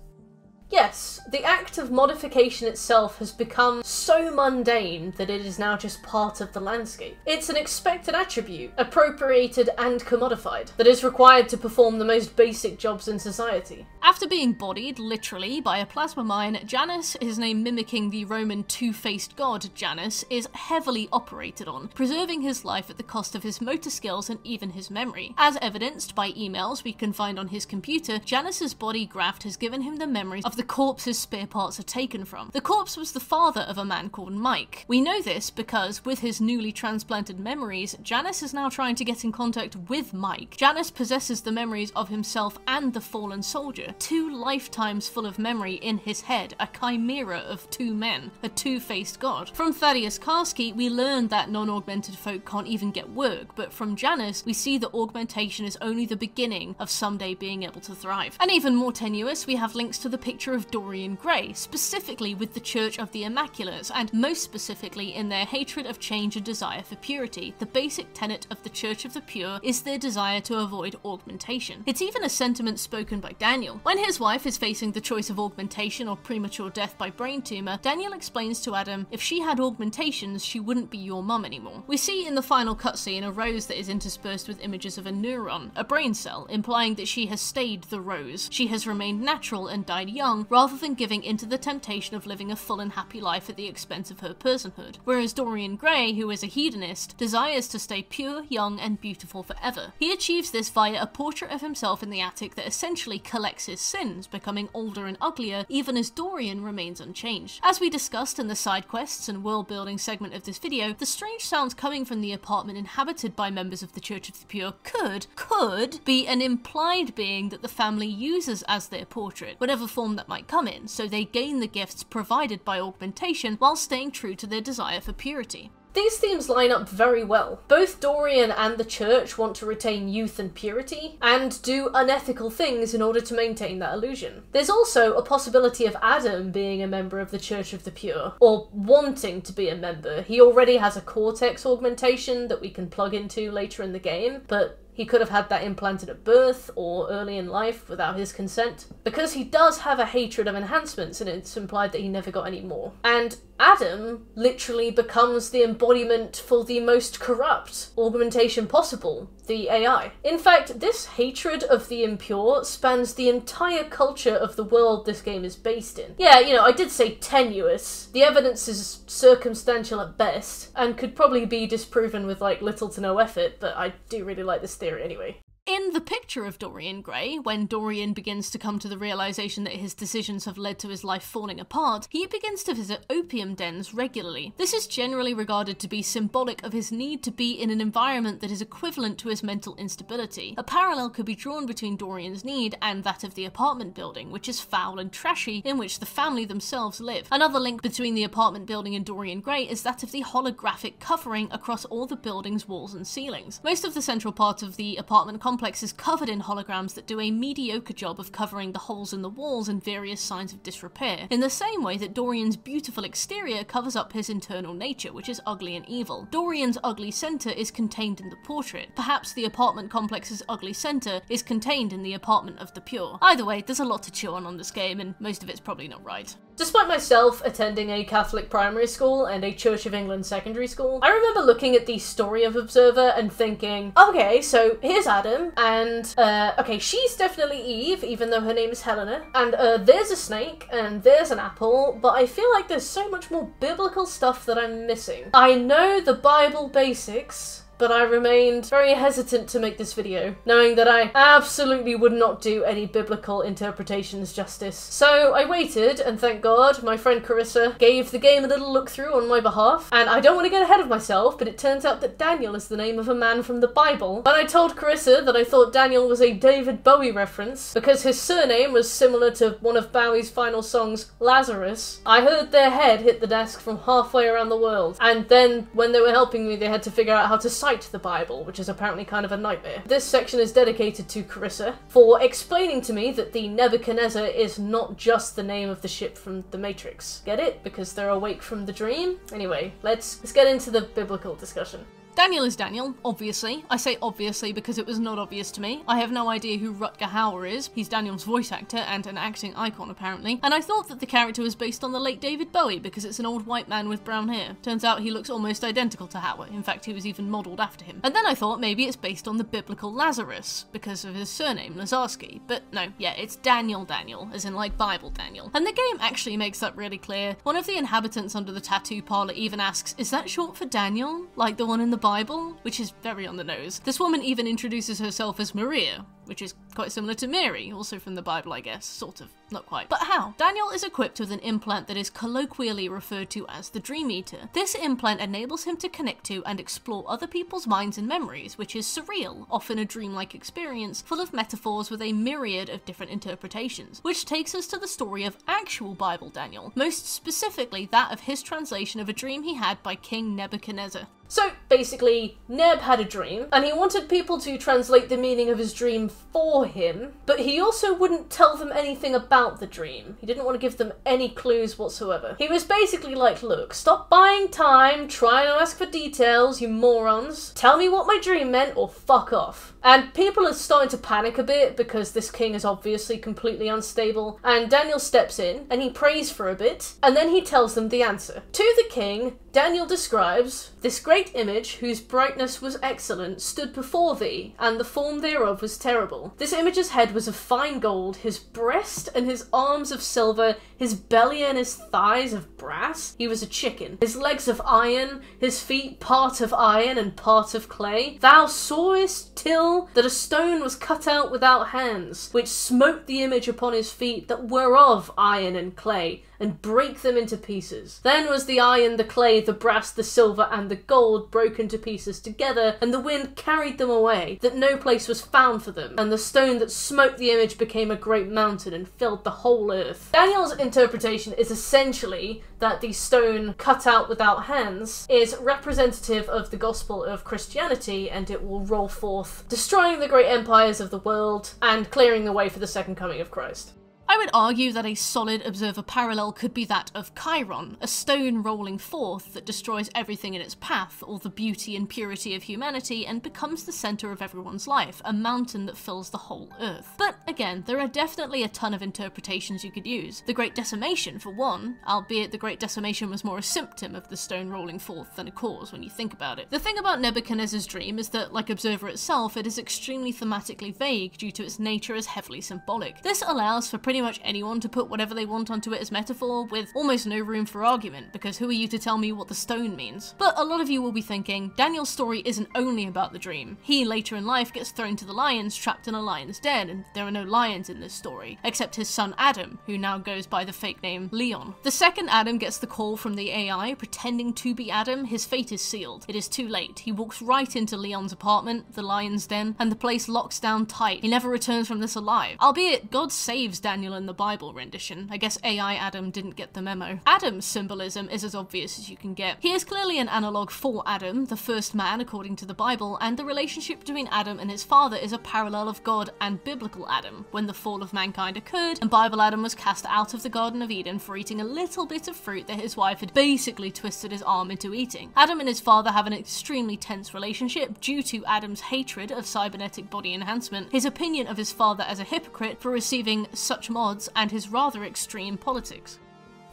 Yes, the act of modification itself has become so mundane that it is now just part of the landscape. It's an expected attribute, appropriated and commodified, that is required to perform the most basic jobs in society. After being bodied, literally, by a plasma mine, Janus, his name mimicking the Roman two faced god Janus, is heavily operated on, preserving his life at the cost of his motor skills and even his memory. As evidenced by emails we can find on his computer, Janus's body graft has given him the memories of the corpse's spare parts are taken from. The corpse was the father of a man called Mike. We know this because, with his newly transplanted memories, Janus is now trying to get in contact with Mike. Janus possesses the memories of himself and the fallen soldier, two lifetimes full of memory in his head, a chimera of two men, a two-faced god. From Thaddeus Karski, we learn that non-augmented folk can't even get work, but from Janus, we see that augmentation is only the beginning of someday being able to thrive. And even more tenuous, we have links to the picture of Dorian Gray, specifically with the Church of the Immaculates, and most specifically in their hatred of change and desire for purity. The basic tenet of the Church of the Pure is their desire to avoid augmentation. It's even a sentiment spoken by Daniel. When his wife is facing the choice of augmentation or premature death by brain tumor, Daniel explains to Adam if she had augmentations, she wouldn't be your mum anymore. We see in the final cutscene a rose that is interspersed with images of a neuron, a brain cell, implying that she has stayed the rose. She has remained natural and died young, rather than giving into the temptation of living a full and happy life at the expense of her personhood. Whereas Dorian Gray, who is a hedonist, desires to stay pure, young, and beautiful forever. He achieves this via a portrait of himself in the attic that essentially collects his sins, becoming older and uglier, even as Dorian remains unchanged. As we discussed in the side quests and world building segment of this video, the strange sounds coming from the apartment inhabited by members of the Church of the Pure could, could be an implied being that the family uses as their portrait, whatever form that might come in, so they gain the gifts provided by augmentation while staying true to their desire for purity. These themes line up very well. Both Dorian and the church want to retain youth and purity, and do unethical things in order to maintain that illusion. There's also a possibility of Adam being a member of the Church of the Pure, or wanting to be a member. He already has a cortex augmentation that we can plug into later in the game, but he could have had that implanted at birth or early in life without his consent. Because he does have a hatred of enhancements, and it's implied that he never got any more. And Adam literally becomes the embodiment for the most corrupt augmentation possible, the AI. In fact, this hatred of the impure spans the entire culture of the world this game is based in. Yeah, you know, I did say tenuous. The evidence is circumstantial at best, and could probably be disproven with like little to no effort, but I do really like this theory anyway. In the picture of Dorian Gray, when Dorian begins to come to the realization that his decisions have led to his life falling apart, he begins to visit opium dens regularly. This is generally regarded to be symbolic of his need to be in an environment that is equivalent to his mental instability. A parallel could be drawn between Dorian's need and that of the apartment building, which is foul and trashy, in which the family themselves live. Another link between the apartment building and Dorian Gray is that of the holographic covering across all the building's walls and ceilings. Most of the central part of the apartment complex complex is covered in holograms that do a mediocre job of covering the holes in the walls and various signs of disrepair, in the same way that Dorian's beautiful exterior covers up his internal nature, which is ugly and evil. Dorian's ugly centre is contained in the portrait. Perhaps the apartment complex's ugly centre is contained in the apartment of the pure. Either way, there's a lot to chew on on this game, and most of it's probably not right. Despite myself attending a Catholic primary school and a Church of England secondary school, I remember looking at the story of Observer and thinking, okay, so here's Adam, and uh, okay, she's definitely Eve, even though her name is Helena, and uh, there's a snake, and there's an apple, but I feel like there's so much more biblical stuff that I'm missing. I know the Bible basics, but I remained very hesitant to make this video, knowing that I absolutely would not do any biblical interpretations justice. So I waited, and thank God, my friend Carissa gave the game a little look through on my behalf, and I don't want to get ahead of myself, but it turns out that Daniel is the name of a man from the Bible. When I told Carissa that I thought Daniel was a David Bowie reference, because his surname was similar to one of Bowie's final songs, Lazarus, I heard their head hit the desk from halfway around the world, and then when they were helping me, they had to figure out how to cite the Bible, which is apparently kind of a nightmare. This section is dedicated to Carissa for explaining to me that the Nebuchadnezzar is not just the name of the ship from the Matrix. Get it? Because they're awake from the dream? Anyway, let's let's get into the biblical discussion. Daniel is Daniel, obviously. I say obviously because it was not obvious to me. I have no idea who Rutger Hauer is. He's Daniel's voice actor and an acting icon, apparently. And I thought that the character was based on the late David Bowie because it's an old white man with brown hair. Turns out he looks almost identical to Hauer. In fact, he was even modelled after him. And then I thought maybe it's based on the biblical Lazarus because of his surname, Lazarski. But no, yeah, it's Daniel Daniel, as in like Bible Daniel. And the game actually makes that really clear. One of the inhabitants under the tattoo parlor even asks, Is that short for Daniel? Like the one in the Bible, which is very on the nose. This woman even introduces herself as Maria, which is quite similar to Mary, also from the Bible, I guess, sort of, not quite. But how? Daniel is equipped with an implant that is colloquially referred to as the Dream Eater. This implant enables him to connect to and explore other people's minds and memories, which is surreal, often a dreamlike experience full of metaphors with a myriad of different interpretations, which takes us to the story of actual Bible Daniel, most specifically that of his translation of a dream he had by King Nebuchadnezzar. So basically, Neb had a dream, and he wanted people to translate the meaning of his dream for him, but he also wouldn't tell them anything about the dream. He didn't want to give them any clues whatsoever. He was basically like, look, stop buying time, try and ask for details, you morons. Tell me what my dream meant, or fuck off. And people are starting to panic a bit because this king is obviously completely unstable. And Daniel steps in and he prays for a bit, and then he tells them the answer. To the king, Daniel describes this great image, whose brightness was excellent, stood before thee, and the form thereof was terrible. This image's head was of fine gold, his breast and his arms of silver, his belly and his thighs of brass. He was a chicken. His legs of iron, his feet part of iron and part of clay. Thou sawest till that a stone was cut out without hands, which smote the image upon his feet that were of iron and clay, and break them into pieces. Then was the iron, the clay, the brass, the silver, and the gold broken to pieces together, and the wind carried them away, that no place was found for them. And the stone that smote the image became a great mountain and filled the whole earth. Daniel's interpretation is essentially that the stone cut out without hands is representative of the gospel of Christianity and it will roll forth, destroying the great empires of the world and clearing the way for the second coming of Christ. I would argue that a solid observer parallel could be that of Chiron, a stone rolling forth that destroys everything in its path, all the beauty and purity of humanity, and becomes the centre of everyone's life, a mountain that fills the whole earth. But again, there are definitely a ton of interpretations you could use. The Great Decimation, for one, albeit the Great Decimation was more a symptom of the stone rolling forth than a cause when you think about it. The thing about Nebuchadnezzar's dream is that, like Observer itself, it is extremely thematically vague due to its nature as heavily symbolic. This allows for pretty much anyone to put whatever they want onto it as metaphor with almost no room for argument, because who are you to tell me what the stone means? But a lot of you will be thinking, Daniel's story isn't only about the dream. He, later in life, gets thrown to the lions trapped in a lion's den, and there are no lions in this story, except his son Adam, who now goes by the fake name Leon. The second Adam gets the call from the AI pretending to be Adam, his fate is sealed. It is too late. He walks right into Leon's apartment, the lion's den, and the place locks down tight. He never returns from this alive. Albeit, God saves Daniel in the Bible rendition. I guess AI Adam didn't get the memo. Adam's symbolism is as obvious as you can get. He is clearly an analogue for Adam, the first man according to the Bible, and the relationship between Adam and his father is a parallel of God and biblical Adam, when the fall of mankind occurred and Bible Adam was cast out of the Garden of Eden for eating a little bit of fruit that his wife had basically twisted his arm into eating. Adam and his father have an extremely tense relationship due to Adam's hatred of cybernetic body enhancement, his opinion of his father as a hypocrite for receiving such mods, and his rather extreme politics.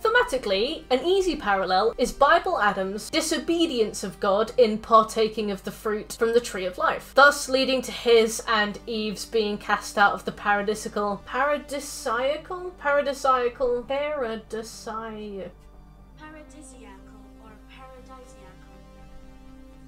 Thematically, an easy parallel is Bible Adam's disobedience of God in partaking of the fruit from the tree of life, thus leading to his and Eve's being cast out of the paradisical, paradisiacal, paradisiacal, paradisiacal, paradisiacal or paradisiacal.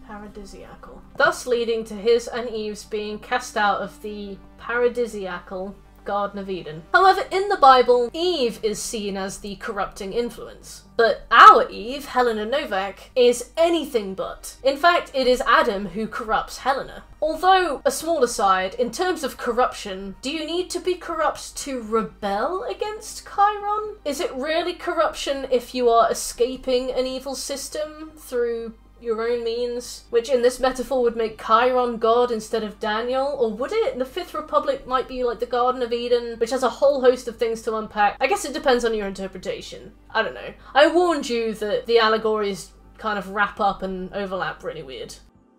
paradisiacal, thus leading to his and Eve's being cast out of the paradisiacal Garden of Eden. However, in the Bible, Eve is seen as the corrupting influence. But our Eve, Helena Novak, is anything but. In fact, it is Adam who corrupts Helena. Although, a small aside, in terms of corruption, do you need to be corrupt to rebel against Chiron? Is it really corruption if you are escaping an evil system through your own means, which in this metaphor would make Chiron God instead of Daniel, or would it? The Fifth Republic might be like the Garden of Eden, which has a whole host of things to unpack. I guess it depends on your interpretation. I don't know. I warned you that the allegories kind of wrap up and overlap really weird.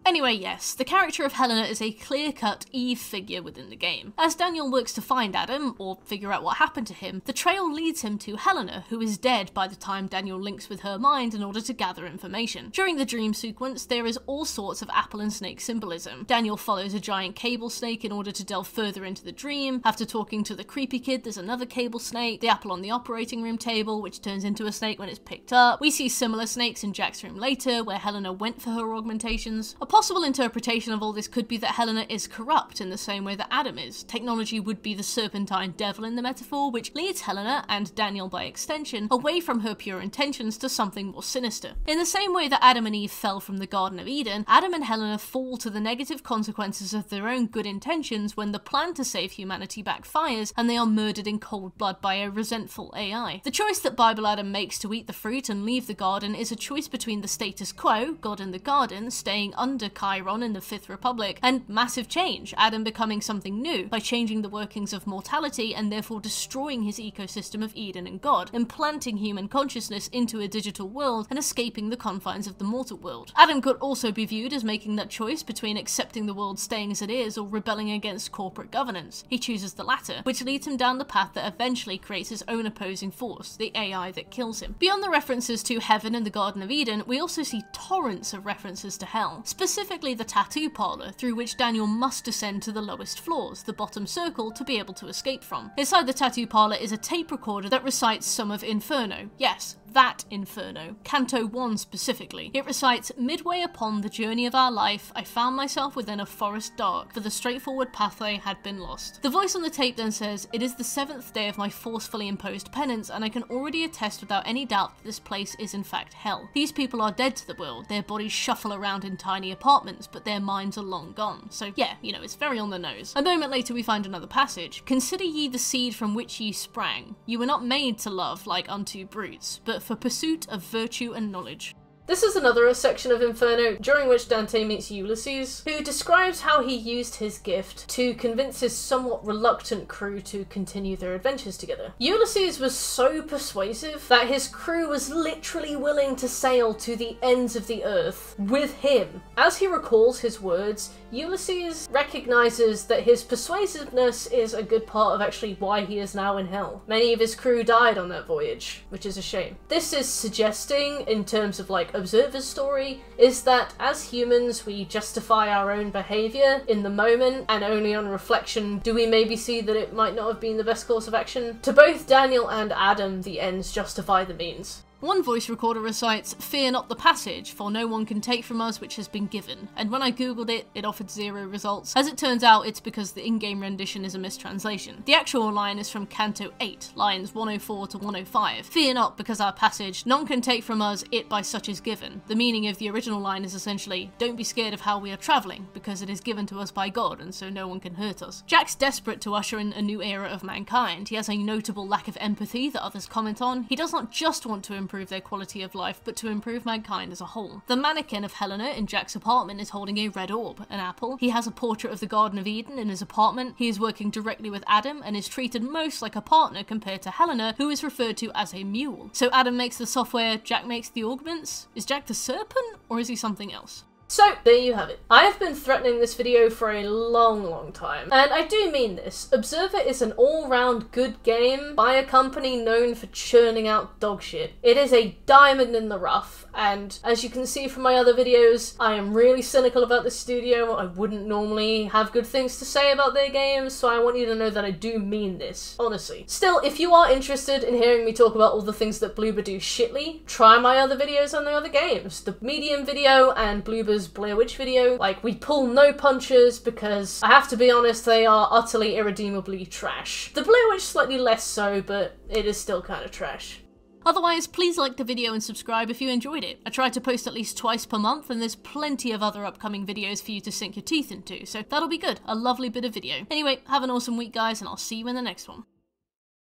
Anyway, yes, the character of Helena is a clear cut Eve figure within the game. As Daniel works to find Adam, or figure out what happened to him, the trail leads him to Helena, who is dead by the time Daniel links with her mind in order to gather information. During the dream sequence, there is all sorts of apple and snake symbolism. Daniel follows a giant cable snake in order to delve further into the dream. After talking to the creepy kid, there's another cable snake, the apple on the operating room table, which turns into a snake when it's picked up. We see similar snakes in Jack's room later, where Helena went for her augmentations. Upon possible interpretation of all this could be that Helena is corrupt in the same way that Adam is. Technology would be the serpentine devil in the metaphor, which leads Helena, and Daniel by extension, away from her pure intentions to something more sinister. In the same way that Adam and Eve fell from the Garden of Eden, Adam and Helena fall to the negative consequences of their own good intentions when the plan to save humanity backfires and they are murdered in cold blood by a resentful AI. The choice that Bible Adam makes to eat the fruit and leave the garden is a choice between the status quo, God in the garden, staying under Chiron in the Fifth Republic, and massive change, Adam becoming something new by changing the workings of mortality and therefore destroying his ecosystem of Eden and God, implanting human consciousness into a digital world and escaping the confines of the mortal world. Adam could also be viewed as making that choice between accepting the world staying as it is or rebelling against corporate governance. He chooses the latter, which leads him down the path that eventually creates his own opposing force, the AI that kills him. Beyond the references to heaven and the Garden of Eden, we also see torrents of references to hell, specifically the tattoo parlor, through which Daniel must descend to the lowest floors, the bottom circle, to be able to escape from. Inside the tattoo parlor is a tape recorder that recites some of Inferno. Yes, that Inferno, Canto 1 specifically. It recites Midway upon the journey of our life, I found myself within a forest dark, for the straightforward pathway had been lost. The voice on the tape then says, It is the seventh day of my forcefully imposed penance, and I can already attest without any doubt that this place is in fact hell. These people are dead to the world, their bodies shuffle around in tiny apartments, but their minds are long gone. So yeah, you know, it's very on the nose. A moment later we find another passage. Consider ye the seed from which ye sprang. You were not made to love like unto brutes, but for pursuit of virtue and knowledge. This is another section of Inferno during which Dante meets Ulysses, who describes how he used his gift to convince his somewhat reluctant crew to continue their adventures together. Ulysses was so persuasive that his crew was literally willing to sail to the ends of the earth with him. As he recalls his words, Ulysses recognizes that his persuasiveness is a good part of actually why he is now in hell. Many of his crew died on that voyage, which is a shame. This is suggesting, in terms of like Observer's story, is that as humans we justify our own behavior in the moment and only on reflection do we maybe see that it might not have been the best course of action. To both Daniel and Adam, the ends justify the means. One voice recorder recites, Fear not the passage, for no one can take from us which has been given. And when I googled it, it offered zero results. As it turns out, it's because the in game rendition is a mistranslation. The actual line is from Canto 8, lines 104 to 105. Fear not, because our passage, none can take from us it by such is given. The meaning of the original line is essentially, Don't be scared of how we are travelling, because it is given to us by God, and so no one can hurt us. Jack's desperate to usher in a new era of mankind. He has a notable lack of empathy that others comment on. He does not just want to improve their quality of life, but to improve mankind as a whole. The mannequin of Helena in Jack's apartment is holding a red orb, an apple. He has a portrait of the Garden of Eden in his apartment. He is working directly with Adam and is treated most like a partner compared to Helena, who is referred to as a mule. So Adam makes the software, Jack makes the augments? Is Jack the serpent, or is he something else? So, there you have it. I have been threatening this video for a long, long time, and I do mean this. Observer is an all-round good game by a company known for churning out dog shit. It is a diamond in the rough, and as you can see from my other videos, I am really cynical about the studio. I wouldn't normally have good things to say about their games, so I want you to know that I do mean this, honestly. Still, if you are interested in hearing me talk about all the things that Bloober do shitly, try my other videos on the other games. The Medium video and Bloober's Blair Witch video. Like, we pull no punches because, I have to be honest, they are utterly irredeemably trash. The Blair Witch slightly less so, but it is still kind of trash. Otherwise, please like the video and subscribe if you enjoyed it. I try to post at least twice per month, and there's plenty of other upcoming videos for you to sink your teeth into, so that'll be good. A lovely bit of video. Anyway, have an awesome week, guys, and I'll see you in the next one.